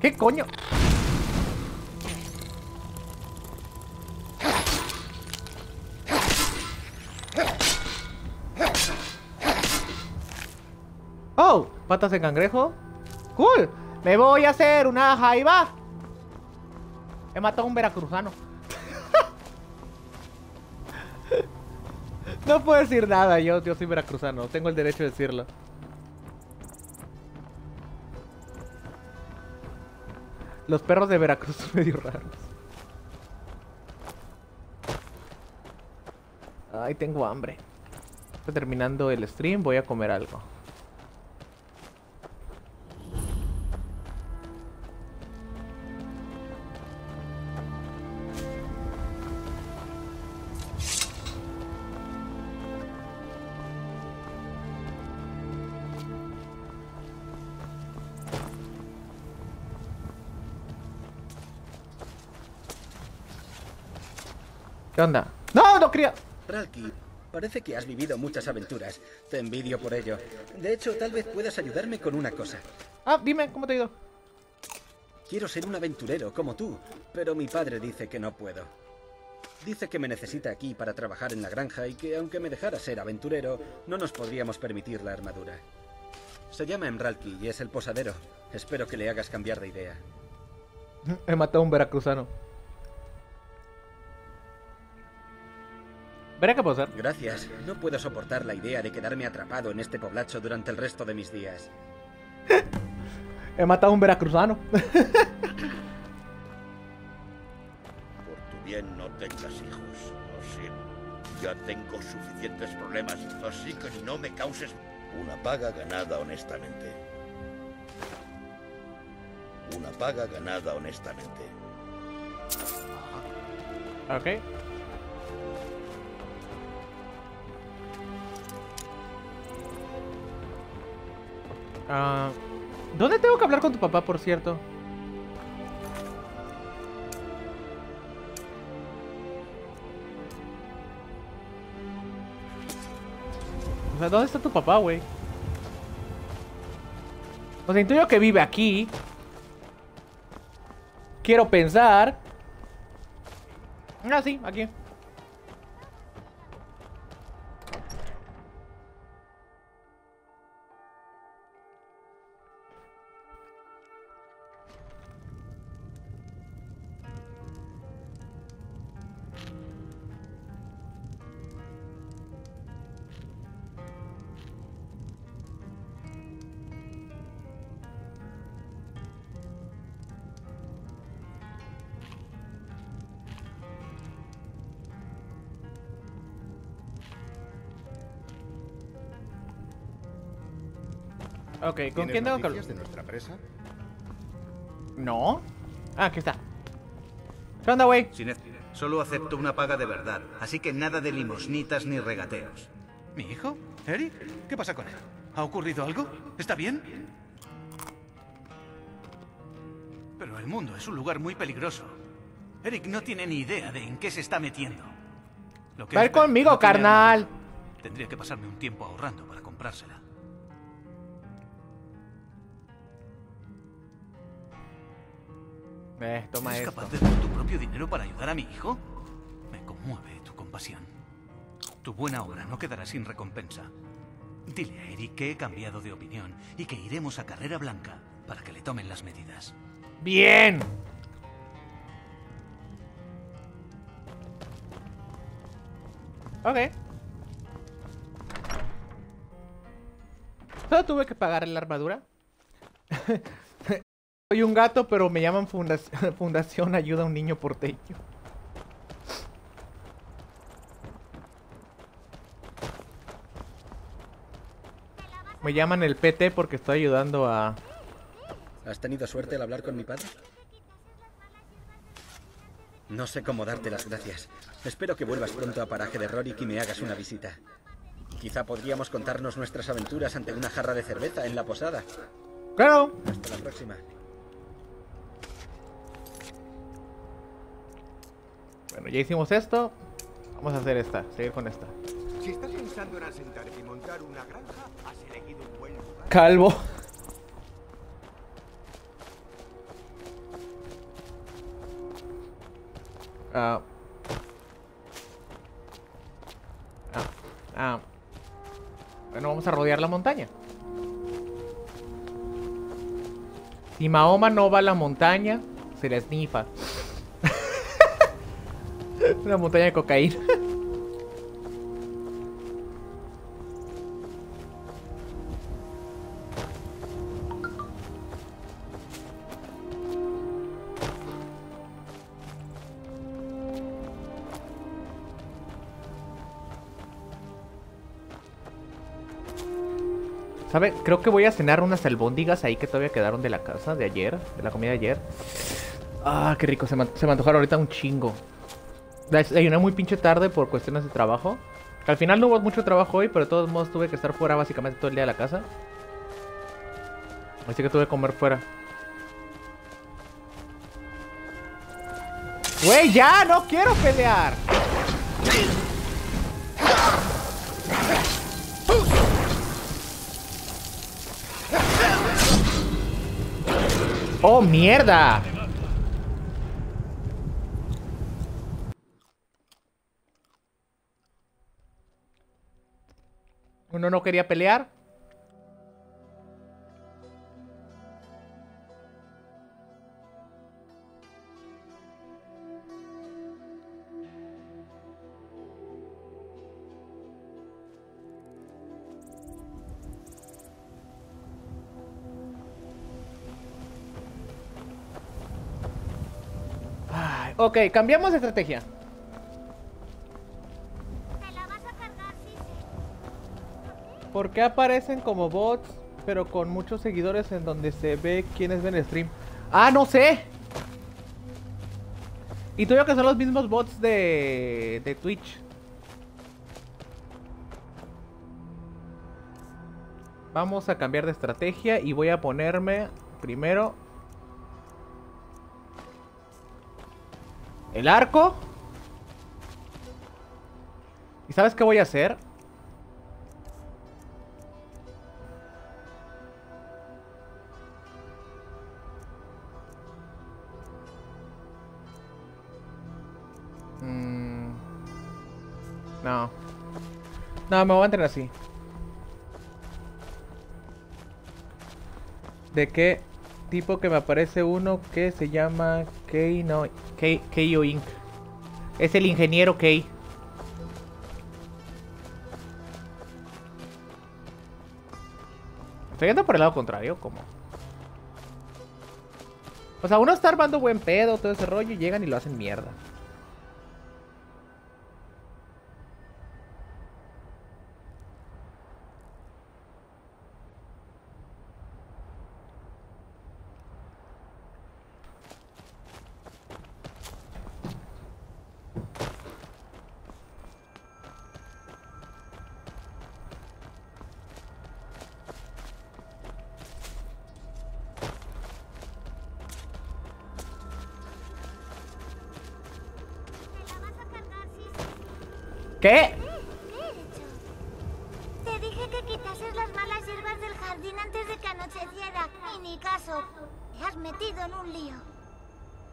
¿Qué coño? Patas de cangrejo. Cool. Me voy a hacer una jaiba. He matado a un veracruzano. no puedo decir nada, yo, yo soy veracruzano. Tengo el derecho de decirlo. Los perros de Veracruz son medio raros. Ay, tengo hambre. Terminando el stream, voy a comer algo. ¿Qué onda? ¡No, no quería! Ralki, parece que has vivido muchas aventuras. Te envidio por ello. De hecho, tal vez puedas ayudarme con una cosa. Ah, dime, ¿cómo te ha ido? Quiero ser un aventurero como tú, pero mi padre dice que no puedo. Dice que me necesita aquí para trabajar en la granja y que aunque me dejara ser aventurero, no nos podríamos permitir la armadura. Se llama Emralki y es el posadero. Espero que le hagas cambiar de idea. He matado a un veracruzano. Veré qué puedo hacer. Gracias. No puedo soportar la idea de quedarme atrapado en este poblacho durante el resto de mis días. He matado a un veracruzano. Por tu bien no tengas hijos, Osin. Ya tengo suficientes problemas, así que no me causes una paga ganada honestamente. una paga ganada honestamente. Ok. Ah, ¿Dónde tengo que hablar con tu papá, por cierto? O sea, ¿dónde está tu papá, güey? O sea, intuyo que vive aquí. Quiero pensar. Ah, sí, aquí. Ok, ¿con quién tengo que hablar? de nuestra presa? No. Ah, aquí está. ¿Qué onda, güey? Solo acepto una paga de verdad, así que nada de limosnitas ni regateos. ¿Mi hijo? ¿Eric? ¿Qué pasa con él? ¿Ha ocurrido algo? ¿Está bien? Pero el mundo es un lugar muy peligroso. Eric no tiene ni idea de en qué se está metiendo. Lo que es conmigo, no carnal. Tendría que pasarme un tiempo ahorrando para comprársela. Eh, toma ¿Eres esto. capaz de dar tu propio dinero para ayudar a mi hijo? Me conmueve tu compasión. Tu buena obra no quedará sin recompensa. Dile a Eric que he cambiado de opinión y que iremos a Carrera Blanca para que le tomen las medidas. Bien. Ok. Solo tuve que pagar la armadura. Soy un gato, pero me llaman fundac- Fundación Ayuda a un Niño Porteño. Me llaman el PT porque estoy ayudando a... ¿Has tenido suerte al hablar con mi padre? No sé cómo darte las gracias. Espero que vuelvas pronto a Paraje de Rorik y me hagas una visita. Quizá podríamos contarnos nuestras aventuras ante una jarra de cerveza en la posada. Claro. Hasta la próxima. Bueno, ya hicimos esto. Vamos a hacer esta, seguir con esta. Si estás pensando en asentarte y montar una granja, has elegido un buen lugar. Calvo. Ah. Ah. Ah. Bueno, vamos a rodear la montaña. Si Mahoma no va a la montaña, se la esnifa. Una montaña de cocaína. ¿Sabe? Creo que voy a cenar unas albóndigas ahí que todavía quedaron de la casa de ayer, de la comida de ayer. Ah, qué rico, se me, se antojaron ahorita un chingo. Desayuné muy pinche tarde por cuestiones de trabajo. Al final no hubo mucho trabajo hoy, pero de todos modos tuve que estar fuera básicamente todo el día de la casa. Así que tuve que comer fuera. ¡Güey, ya! ¡No quiero pelear! ¡Oh, mierda! Uno no quería pelear. Ay, ok, cambiamos de estrategia. ¿Por qué aparecen como bots, pero con muchos seguidores en donde se ve quiénes ven el stream? Ah, no sé. Y tú que son los mismos bots de, de Twitch. Vamos a cambiar de estrategia y voy a ponerme primero el arco. ¿Y sabes qué voy a hacer? No. No, me voy a mantener así. ¿De qué tipo que me aparece uno que se llama Kei no Kei, Keio Inc. Es el ingeniero Kei. Estoy yendo por el lado contrario, ¿cómo? O sea, uno está armando buen pedo, todo ese rollo, y llegan y lo hacen mierda. ¿Qué? Te dije que quitases las malas hierbas del jardín antes de que anocheciera. Y ni caso. Te has metido en un lío.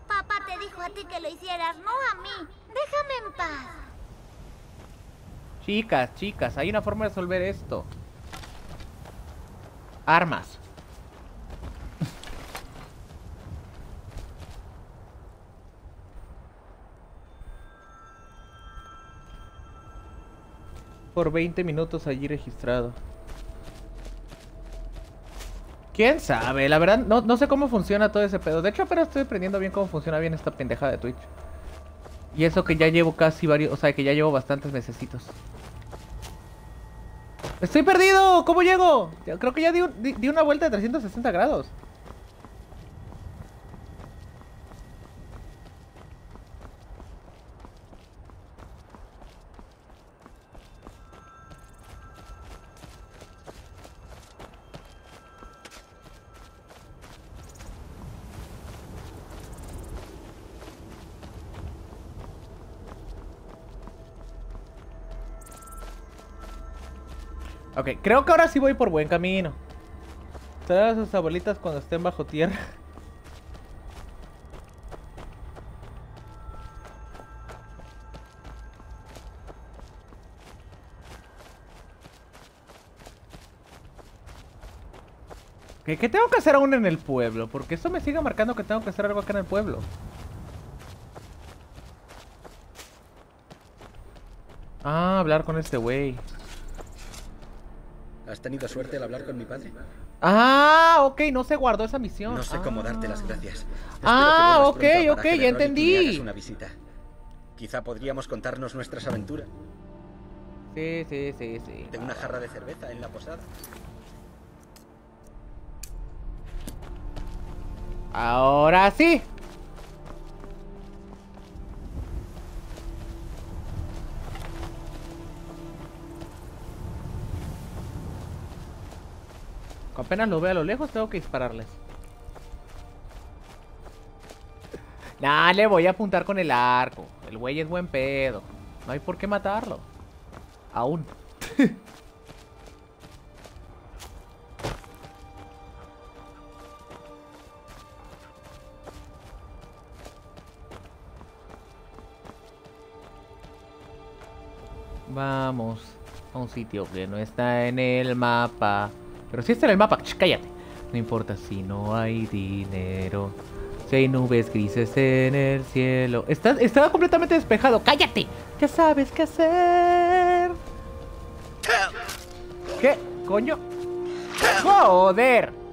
Papá te dijo a ti que lo hicieras, no a mí. Déjame en paz. Chicas, chicas, hay una forma de resolver esto. Armas. Por 20 minutos allí registrado. ¿Quién sabe? La verdad, no, no sé cómo funciona todo ese pedo. De hecho, apenas estoy aprendiendo bien cómo funciona bien esta pendeja de Twitch. Y eso que ya llevo casi varios... O sea, que ya llevo bastantes mesecitos. ¡Estoy perdido! ¿Cómo llego? Creo que ya di, di, di una vuelta de 360 grados. Creo que ahora sí voy por buen camino. Todas sus abuelitas cuando estén bajo tierra. ¿Qué, ¿Qué tengo que hacer aún en el pueblo? Porque esto me sigue marcando que tengo que hacer algo acá en el pueblo. Ah, hablar con este güey. ¿Has tenido suerte al hablar con mi padre? Ah, ok, no se guardó esa misión. No sé ah. cómo darte las gracias. Ah, ok, ok, ya entendí. una visita. Quizá podríamos contarnos nuestras aventuras. Sí, sí, sí, sí. De una jarra de cerveza en la posada. Ahora sí. Apenas lo veo a lo lejos, tengo que dispararles. Nah, le voy a apuntar con el arco. El güey es buen pedo. No hay por qué matarlo. Aún. Vamos a un sitio que no está en el mapa. Pero si está en el mapa, ch, cállate. No importa si no hay dinero. Si hay nubes grises en el cielo. Está, está completamente despejado. ¡Cállate! Ya sabes qué hacer. ¿Qué? ¿Coño? ¡Joder!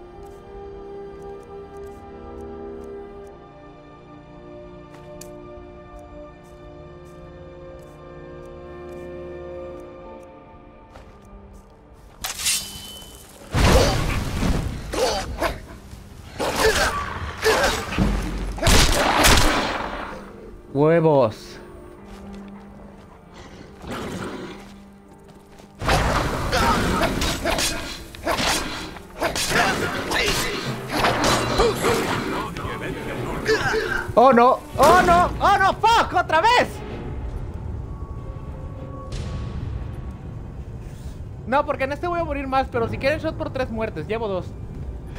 Pero si quieren shot por tres muertes, llevo dos.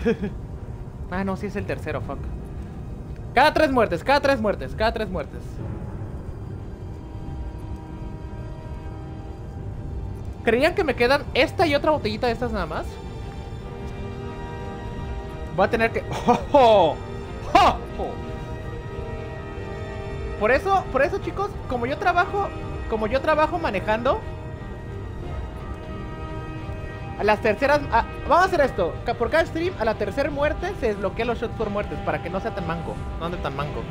ah, no, sí es el tercero, fuck. Cada tres muertes, cada tres muertes, cada tres muertes. ¿Creían que me quedan esta y otra botellita de estas nada más? Voy a tener que... ¡Oh! ¡Oh! Por eso, por eso chicos, como yo trabajo, como yo trabajo manejando, las terceras, vamos a hacer esto, por cada stream, a la tercera muerte se desbloquea los shots por muertes para que no sea tan manco, no ande tan manco.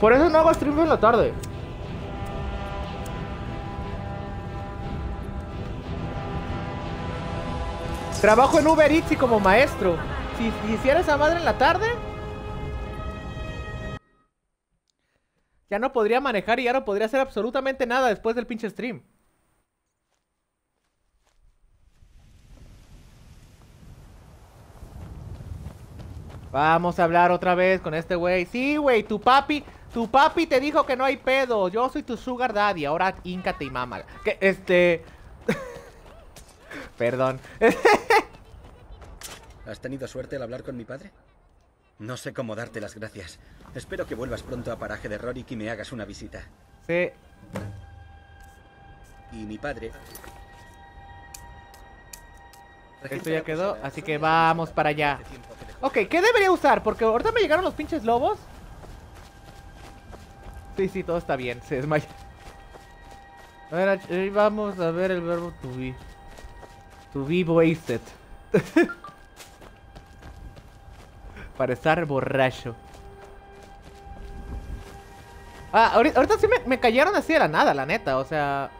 Por eso no hago stream en la tarde. Trabajo en Uber Eats y como maestro. Si, si hiciera esa madre en la tarde, Ya no podría manejar y ya no podría hacer absolutamente nada después del pinche stream. Vamos a hablar otra vez con este güey. Sí, güey, tu papi, tu papi te dijo que no hay pedo. Yo soy tu sugar daddy. Ahora íncate y mámala. Que, este... Perdón. ¿Has tenido suerte al hablar con mi padre? No sé cómo darte las gracias. Espero que vuelvas pronto a Paraje de Rorik y me hagas una visita. Sí. Y mi padre... Esto ya quedó, así que vamos para allá. Ok, ¿qué debería usar? Porque ahorita me llegaron los pinches lobos. Sí, sí, todo está bien. Se desmaya. A ver, ahí vamos a ver el verbo to be. To be wasted. Para estar borracho. Ah, ahorita, sí me, cayeron así de la nada, la neta, o sea...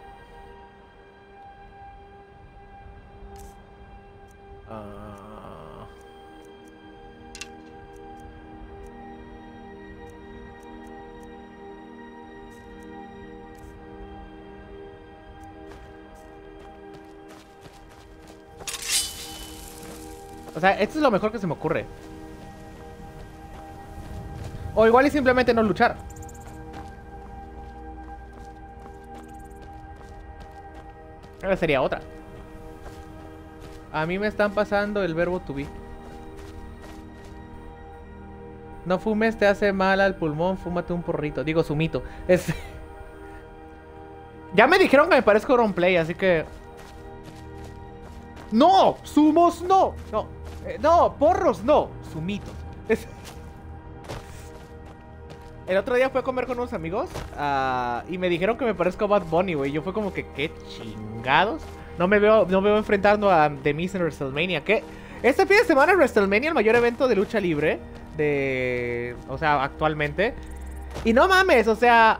O sea, esto es lo mejor que se me ocurre. O igual y simplemente no luchar. Ahora sería otra. A mí me están pasando el verbo to be. No fumes, te hace mal al pulmón, fúmate un porrito. Digo, sumito. Es... ya me dijeron que me parezco a play, así que... ¡No! ¡Sumos no! No, eh, no, porros no. Sumitos. Es... El otro día fui a comer con unos amigos uh, y me dijeron que me parezco a Bad Bunny, güey. Yo fue como que, ¿qué chingados? No me veo, no me veo enfrentando a The Miz en WrestleMania. ¿Qué? Este fin de semana es WrestleMania, el mayor evento de lucha libre. De. O sea, actualmente. Y no mames, o sea.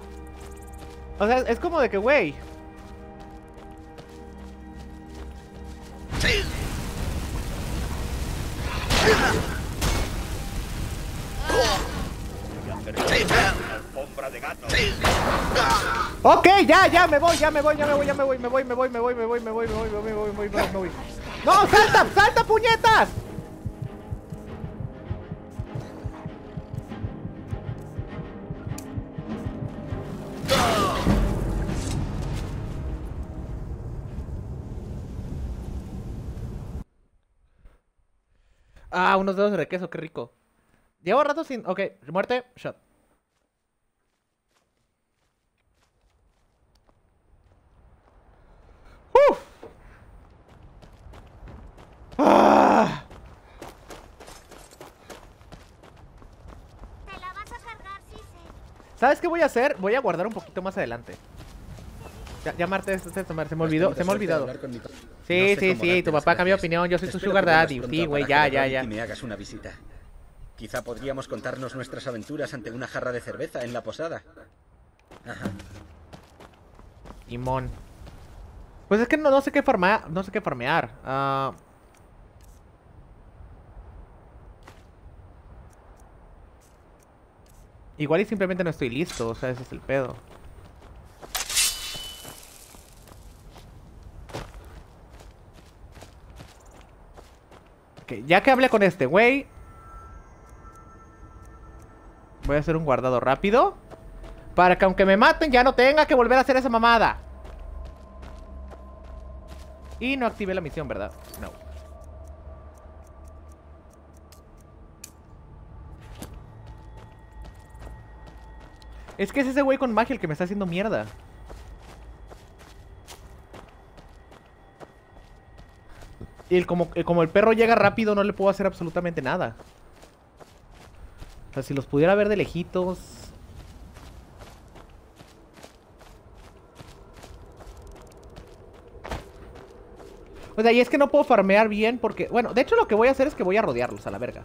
O sea, es como de que, güey. Ok, ya, ya, me voy, ya me voy, ya me voy, ya me voy, me voy, me voy, me voy, me voy, me voy, me voy, me voy, me voy, me voy, me voy. ¡No, salta, salta, puñetas! Ah, unos dedos de queso, qué rico. Llevo rato sin... Ok, muerte, shot. ¡Uf! ¡Ah! Te la vas a cargar, sí, ¿Sabes qué voy a hacer? Voy a guardar un poquito más adelante. Ya, ya Marte, se me olvidó, se me ha olvidado. Sí, sí, sí, tu papá cambió de opinión, yo soy tu sugar daddy. Sí, güey, ya, ya, ya. Me hagas una visita. Quizá podríamos contarnos nuestras aventuras ante una jarra de cerveza en la posada. Ajá. Imón. Pues es que no, no sé qué farmear. No sé qué farmear. Uh... Igual y simplemente no estoy listo, o sea, ese es el pedo. Ya que hablé con este güey... Voy a hacer un guardado rápido. Para que aunque me maten ya no tenga que volver a hacer esa mamada. Y no active la misión, ¿verdad? No. Es que es ese güey con magia el que me está haciendo mierda. Y como el perro llega rápido, no le puedo hacer absolutamente nada. O sea, si los pudiera ver de lejitos... O sea, y es que no puedo farmear bien porque... Bueno, de hecho lo que voy a hacer es que voy a rodearlos a la verga.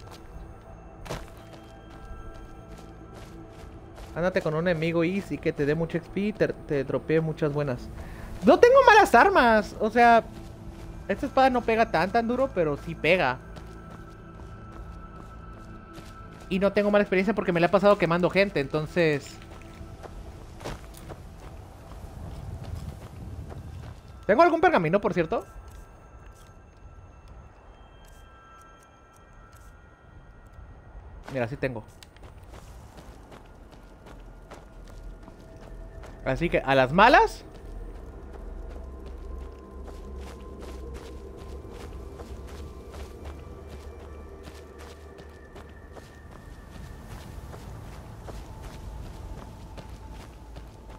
Ándate con un enemigo easy que te dé mucho XP y te, te dropee muchas buenas. No tengo malas armas. O sea, esta espada no pega tan tan duro, pero sí pega. Y no tengo mala experiencia porque me la he pasado quemando gente, entonces... ¿Tengo algún pergamino, por cierto? Mira, sí tengo. Así que a las malas.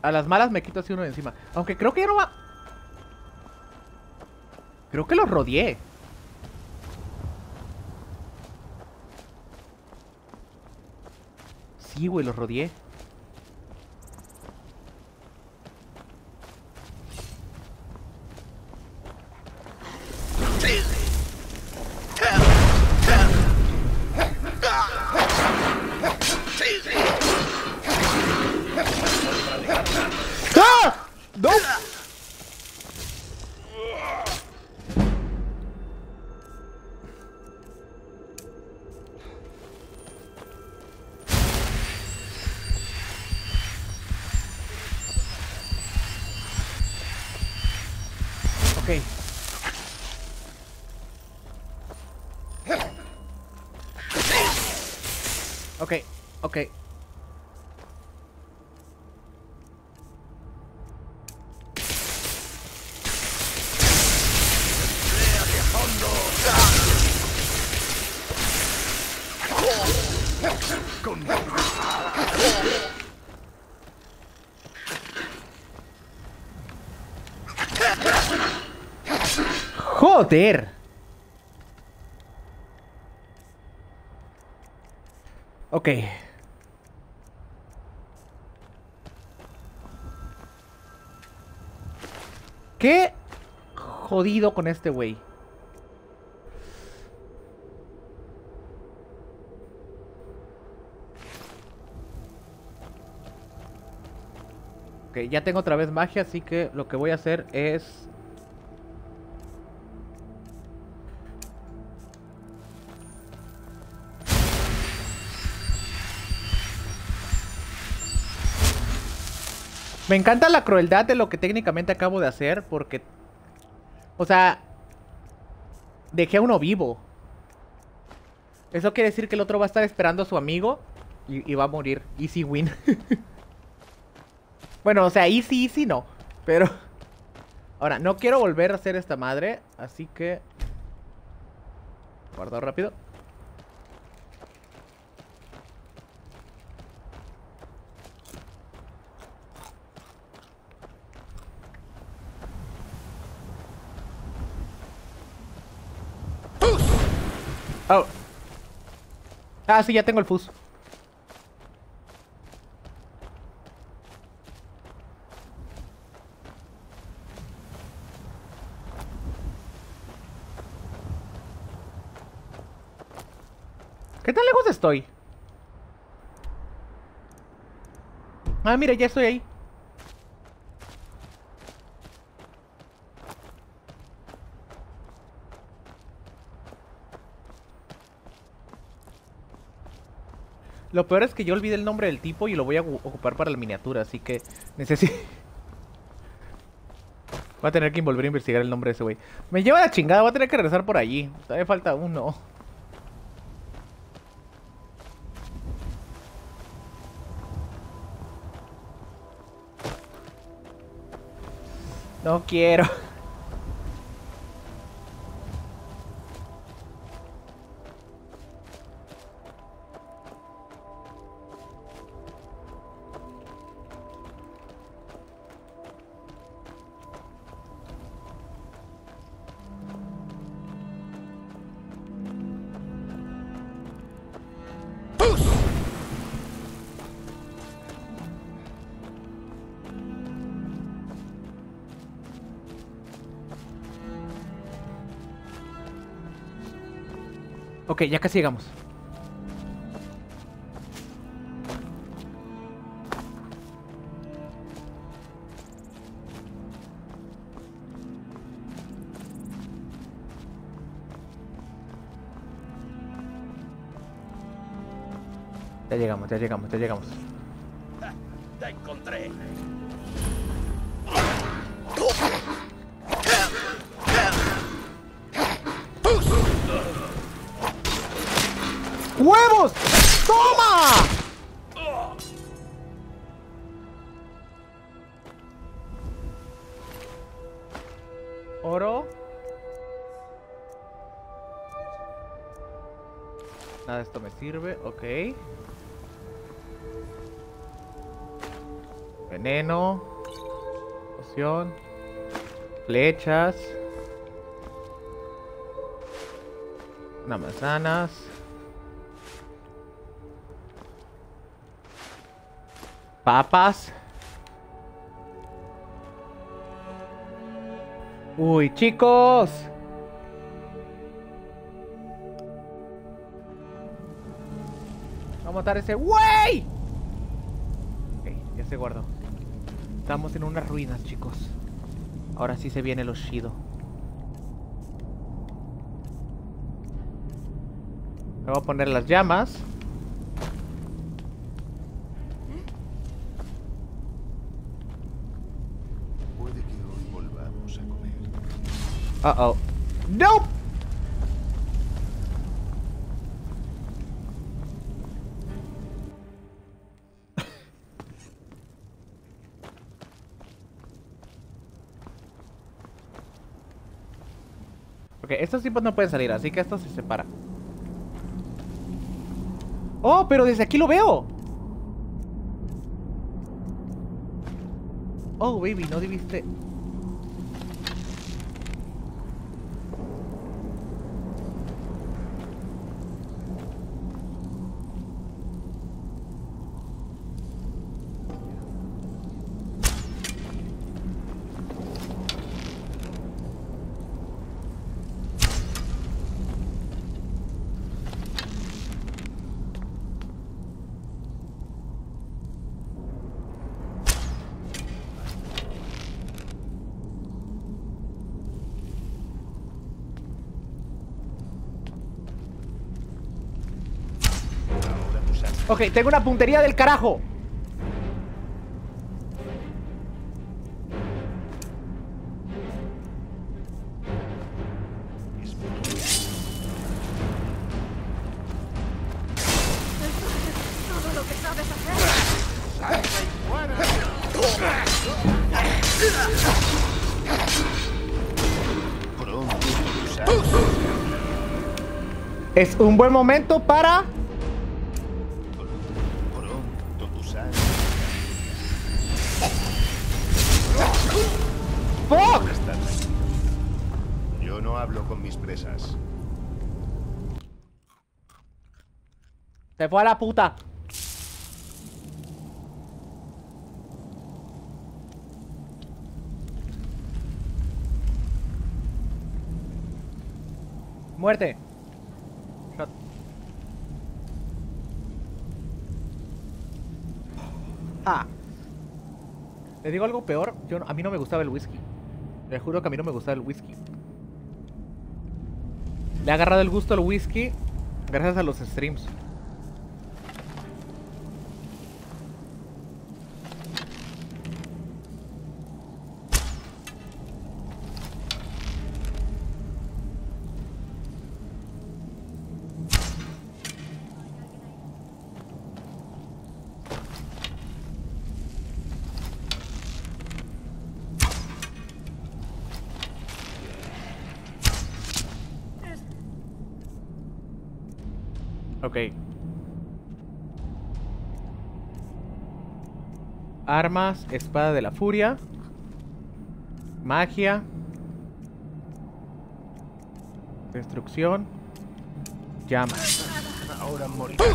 A las malas me quito así uno de encima. Aunque creo que ya no va... Creo que los rodeé. Sí, güey, los rodeé. Joder. Ok. ¿Qué jodido con este güey? Ya tengo otra vez magia, así que lo que voy a hacer es... Me encanta la crueldad de lo que técnicamente acabo de hacer porque... O sea... Dejé a uno vivo. Eso quiere decir que el otro va a estar esperando a su amigo y va a morir. Easy win. bueno, o sea, easy, easy no. Pero... Ahora, no quiero volver a hacer esta madre, así que... Guardado rápido. Oh. Ah, sí, ya tengo el fus. ¿Qué tan lejos estoy? Ah, mira, ya estoy ahí. Lo peor es que yo olvidé el nombre del tipo y lo voy a ocupar para la miniatura, así que necesito... Voy a tener que volver a investigar el nombre de ese güey. Me lleva la chingada, voy a tener que regresar por allí. Todavía falta uno. No quiero. Ok, ya casi llegamos. Ya llegamos, ya llegamos, ya llegamos. Te encontré. Sirve, ok. Veneno. Poción. Flechas. Manzanas. Papas. Uy, chicos. Matar a ese güey. Ok, ya se guardó. Estamos en unas ruinas, chicos. Ahora sí se viene lo chido. Me voy a poner las llamas. Puede que hoy volvamos a comer. Uh oh. Nope. Ok, estos tipos no pueden salir, así que esto se separa. Oh, pero desde aquí lo veo. Oh, baby, no debiste... Ok, tengo una puntería del carajo. Es un buen momento para... mis presas. Se fue a la puta. Muerte. Shot. Ah. ¿Le digo algo peor? Yo, no- a mí no me gustaba el whisky. Le juro que a mí no me gustaba el whisky. Le he agarrado el gusto al whisky gracias a los streams. Ok. Armas, espada de la furia. Magia. Destrucción. Llamas. Ahora morirás.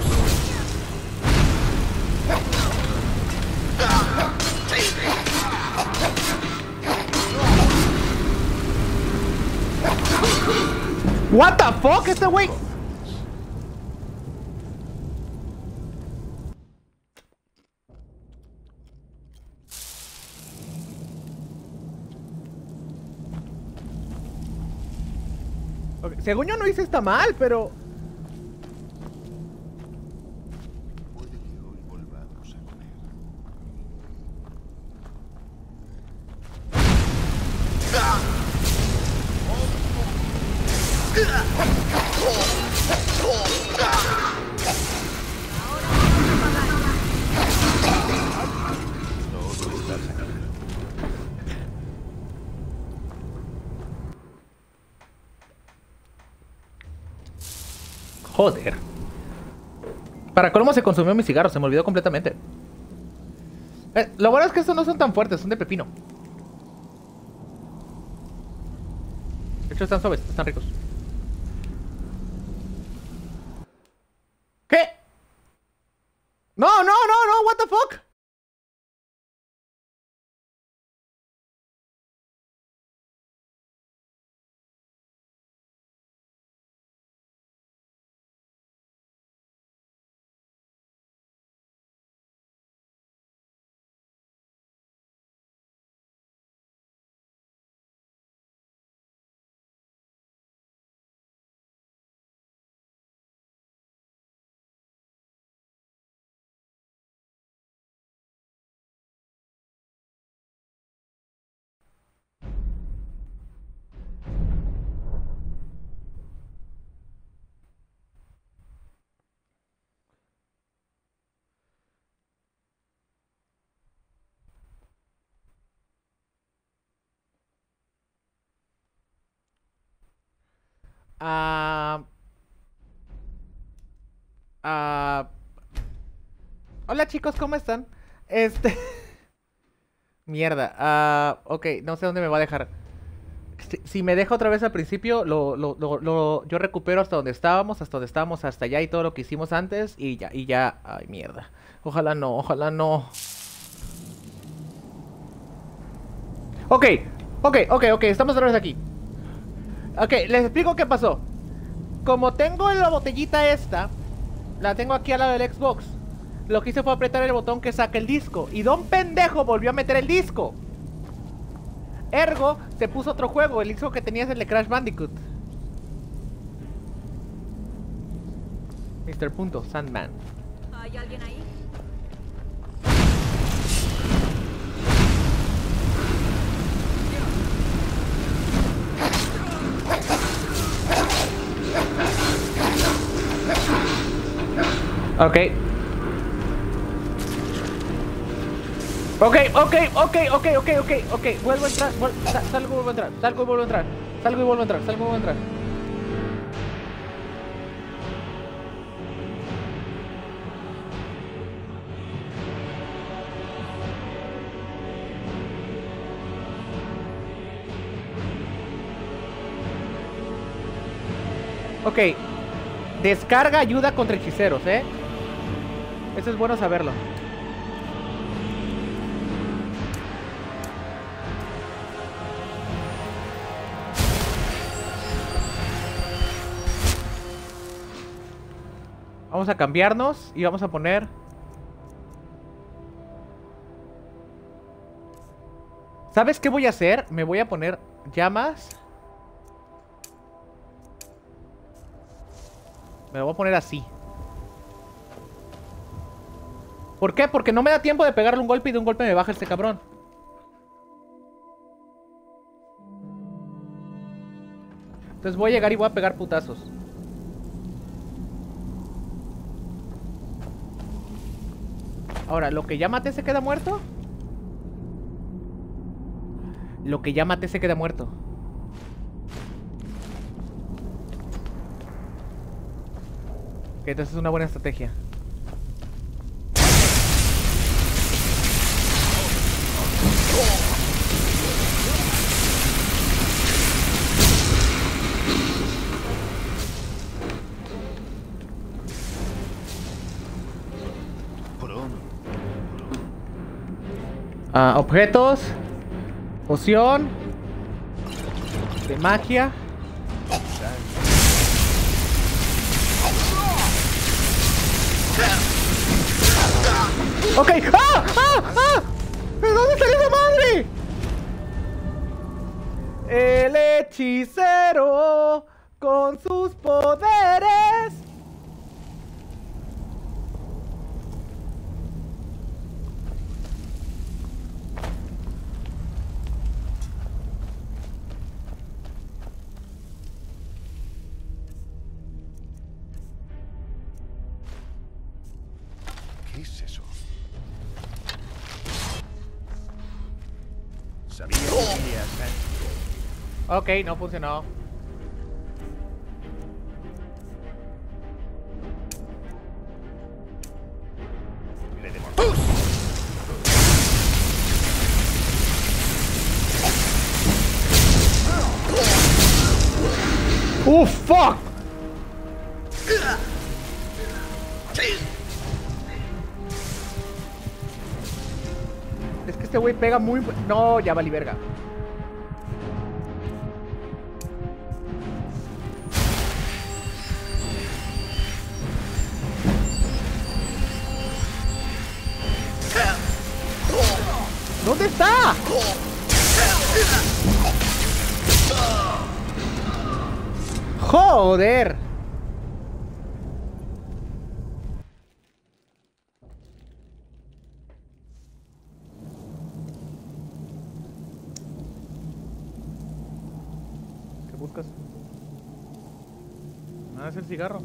What the fuck, este güey. Según yo no hice esta mal, pero... Para colmo se consumió mi cigarro, se me olvidó completamente. Eh, lo bueno es que estos no son tan fuertes, son de pepino. De hecho, están suaves, están ricos. ¿Qué? No, no, no, no, what the fuck? Ah. Ah. Hola chicos, ¿cómo están? Este. Mierda. Ah, ok, no sé dónde me va a dejar. Si, me deja otra vez al principio, lo, lo- yo recupero hasta donde estábamos, hasta donde estábamos, hasta allá y todo lo que hicimos antes y ya, y ya. Ay, mierda. Ojalá no, ojalá no. Ok, ok, ok, ok, estamos otra vez aquí. Ok, les explico qué pasó. Como tengo la botellita esta, la tengo aquí al lado del Xbox. Lo que hice fue apretar el botón que saca el disco. Y Don Pendejo volvió a meter el disco. Ergo, se puso otro juego. El disco que tenía es el Crash Bandicoot. Mr. Punto, Sandman. ¿Hay alguien ahí? Ok. Ok, ok, ok, ok, ok, ok, ok. Vuelvo a entrar, vuel- sa- salgo y vuelvo a entrar, salgo y vuelvo a entrar, salgo y vuelvo a entrar, salgo y vuelvo a entrar. Ok. Descarga ayuda contra hechiceros, ¿eh? Eso es bueno saberlo. Vamos a cambiarnos y vamos a poner... ¿Sabes qué voy a hacer? Me voy a poner llamas. Me lo voy a poner así. ¿Por qué? Porque no me da tiempo de pegarle un golpe y de un golpe me baja este cabrón. Entonces voy a llegar y voy a pegar putazos. Ahora, ¿lo que ya maté se queda muerto? Lo que ya maté se queda muerto. Ok. entonces es una buena estrategia. Ah, objetos. Poción. De magia. Ok. ¡Ah! ¡Ah! ¡Ah! ¿De dónde salió esa madre? El hechicero con sus poderes. Ok, no funcionó. Le. ¡Uh, fuck! Es que este güey pega muy... No, ya valí verga. Joder. ¿Qué buscas? Ah, es el cigarro.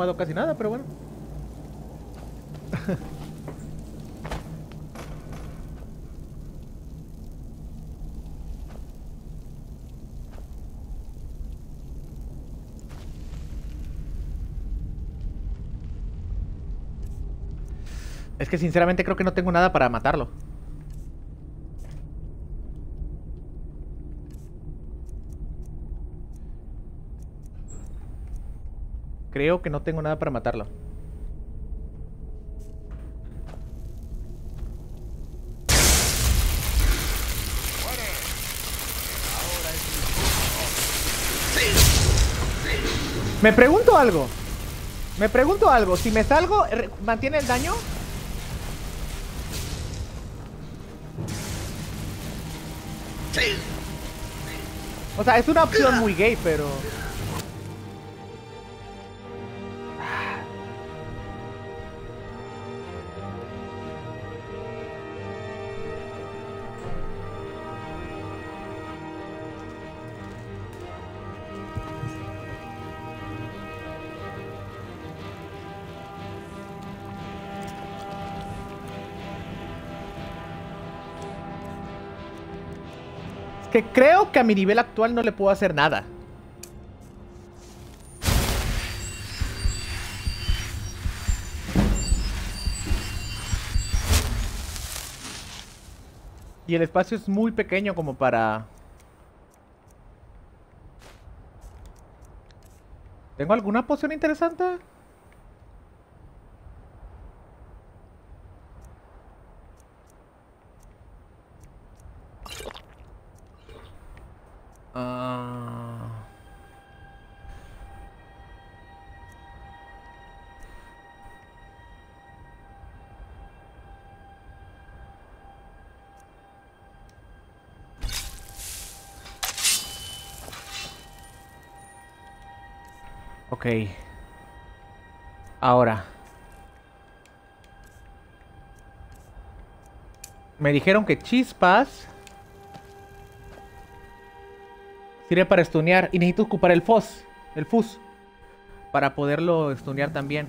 Fumado casi nada, pero bueno. Es que sinceramente creo que no tengo nada para matarlo. Creo que no tengo nada para matarlo. Me pregunto algo. Me pregunto algo. Si me salgo, ¿mantiene el daño? O sea, es una opción muy gay, pero... que creo que a mi nivel actual no le puedo hacer nada. Y el espacio es muy pequeño como para... ¿Tengo alguna poción interesante? Ah. Ok. Ahora. Me dijeron que chispas sirve para stunear y necesito ocupar el fuzz, el fuzz, para poderlo stunear también.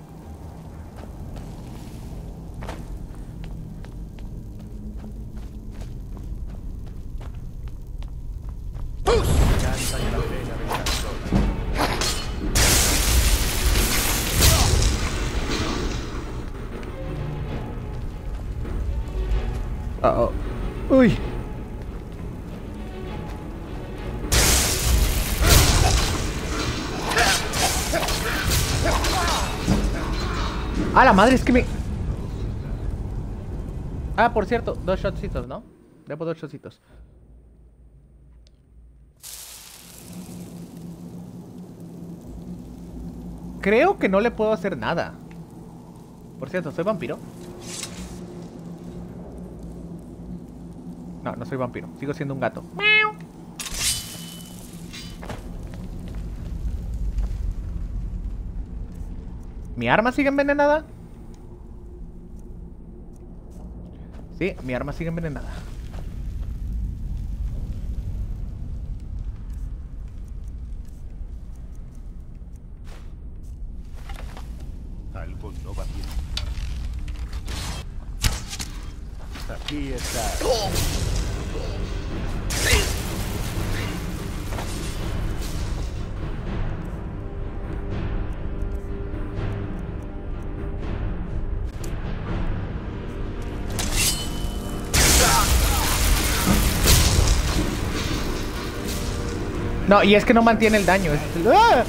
Madre, es que me... Ah, por cierto, dos shotcitos, ¿no? Debo dos shotcitos. Creo que no le puedo hacer nada. Por cierto, ¿soy vampiro? No, no soy vampiro. Sigo siendo un gato. ¿Mi arma sigue envenenada? Sí, mi arma sigue envenenada. No, y es que no mantiene el daño. es- ¡Ah!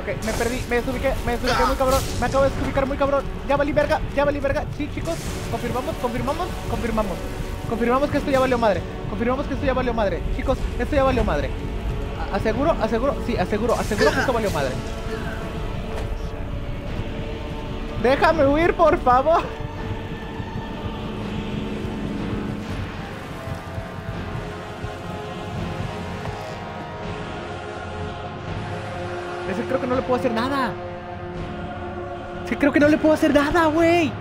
Ok, me perdí, me desubiqué, me desubiqué muy cabrón. Me acabo de desubicar muy cabrón. Ya valí verga, ya valí verga. Sí, chicos, confirmamos, confirmamos, confirmamos. Confirmamos que esto ya valió madre. Confirmamos que esto ya valió madre. Chicos, esto ya valió madre. Aseguro, aseguro, sí, aseguro, aseguro que esto valió madre. Déjame huir, por favor. Hacer nada. Es creo que no le puedo hacer nada, güey.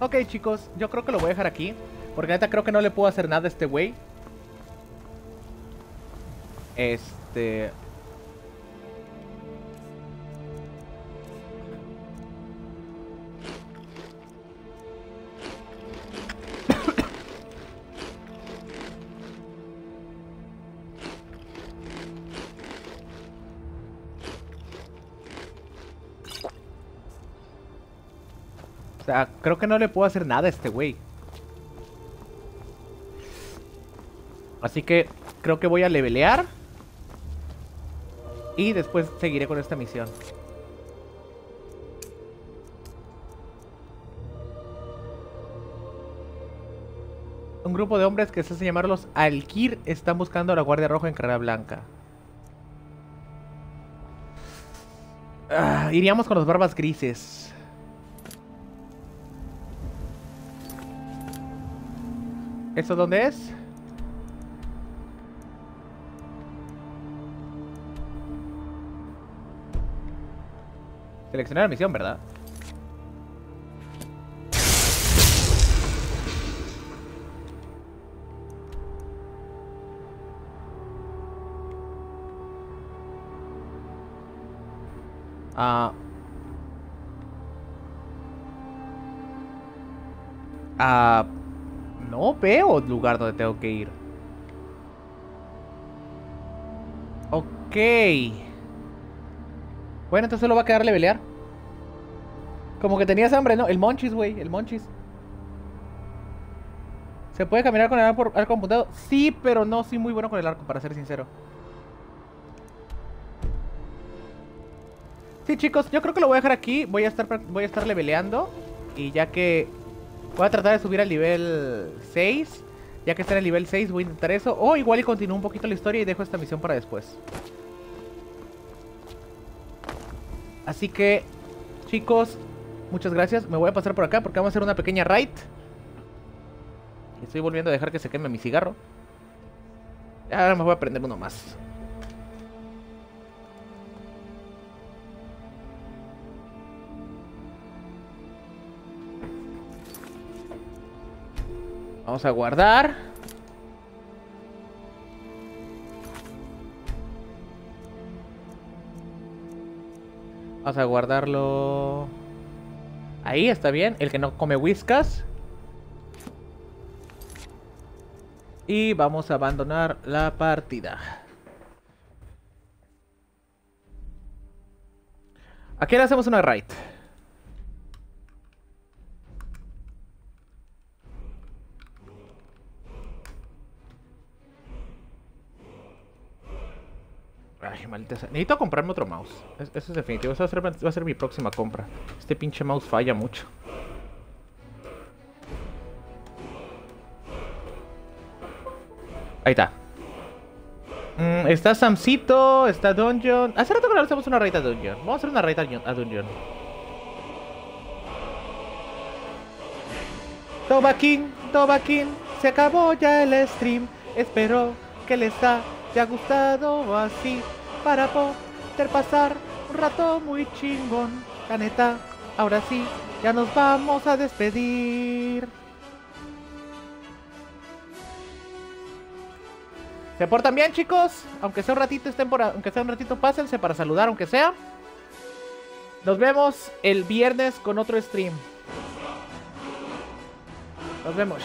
Ok, chicos, yo creo que lo voy a dejar aquí. Porque neta creo que no le puedo hacer nada a este güey. Este... O sea, creo que no le puedo hacer nada a este güey. Así que creo que voy a levelear. Y después seguiré con esta misión. Un grupo de hombres que se hace llamar los Alkir están buscando a la Guardia Roja en Carrera Blanca. Ah, iríamos con los barbas grises. ¿Eso dónde es? Seleccionar misión, ¿verdad? Ah. Ah. No veo lugar donde tengo que ir. Ok. Bueno, entonces solo va a quedar levelear. Como que tenías hambre, ¿no? El monchis, güey. El monchis. ¿Se puede caminar con el arco, arco apuntado? Sí, pero no soy muy bueno con el arco, para ser sincero. Sí, chicos, yo creo que lo voy a dejar aquí. Voy a estar, voy a estar leveleando. Y ya que voy a tratar de subir al nivel 6. Ya que está en el nivel 6, voy a intentar eso. O igual y continúo un poquito la historia y dejo esta misión para después. Así que, chicos, muchas gracias. Me voy a pasar por acá porque vamos a hacer una pequeña raid. Estoy volviendo a dejar que se queme mi cigarro. Ahora me voy a prender uno más. Vamos a guardar. Vamos a guardarlo. Ahí está bien. El que no come whiskas. Y vamos a abandonar la partida. Aquí le hacemos una raid. Ay, maldita sea. Necesito comprarme otro mouse. Es- Eso es definitivo. Eso va a, ser, mi próxima compra. Este pinche mouse falla mucho. Ahí está. Mm, está Samcito, está Dungeon. Hace rato que no hacemos una raid a Dungeon. Vamos a hacer una raid a Dun- a Dungeon. Tobaquín, Tobaquín, se acabó ya el stream. Espero que les haya gustado así para poder pasar un rato muy chingón. La neta, ahora sí, ya nos vamos a despedir. Se portan bien, chicos. Aunque sea un ratito, estén por, aunque sea un ratito, pásense para saludar, aunque sea. Nos vemos el viernes con otro stream. Nos vemos.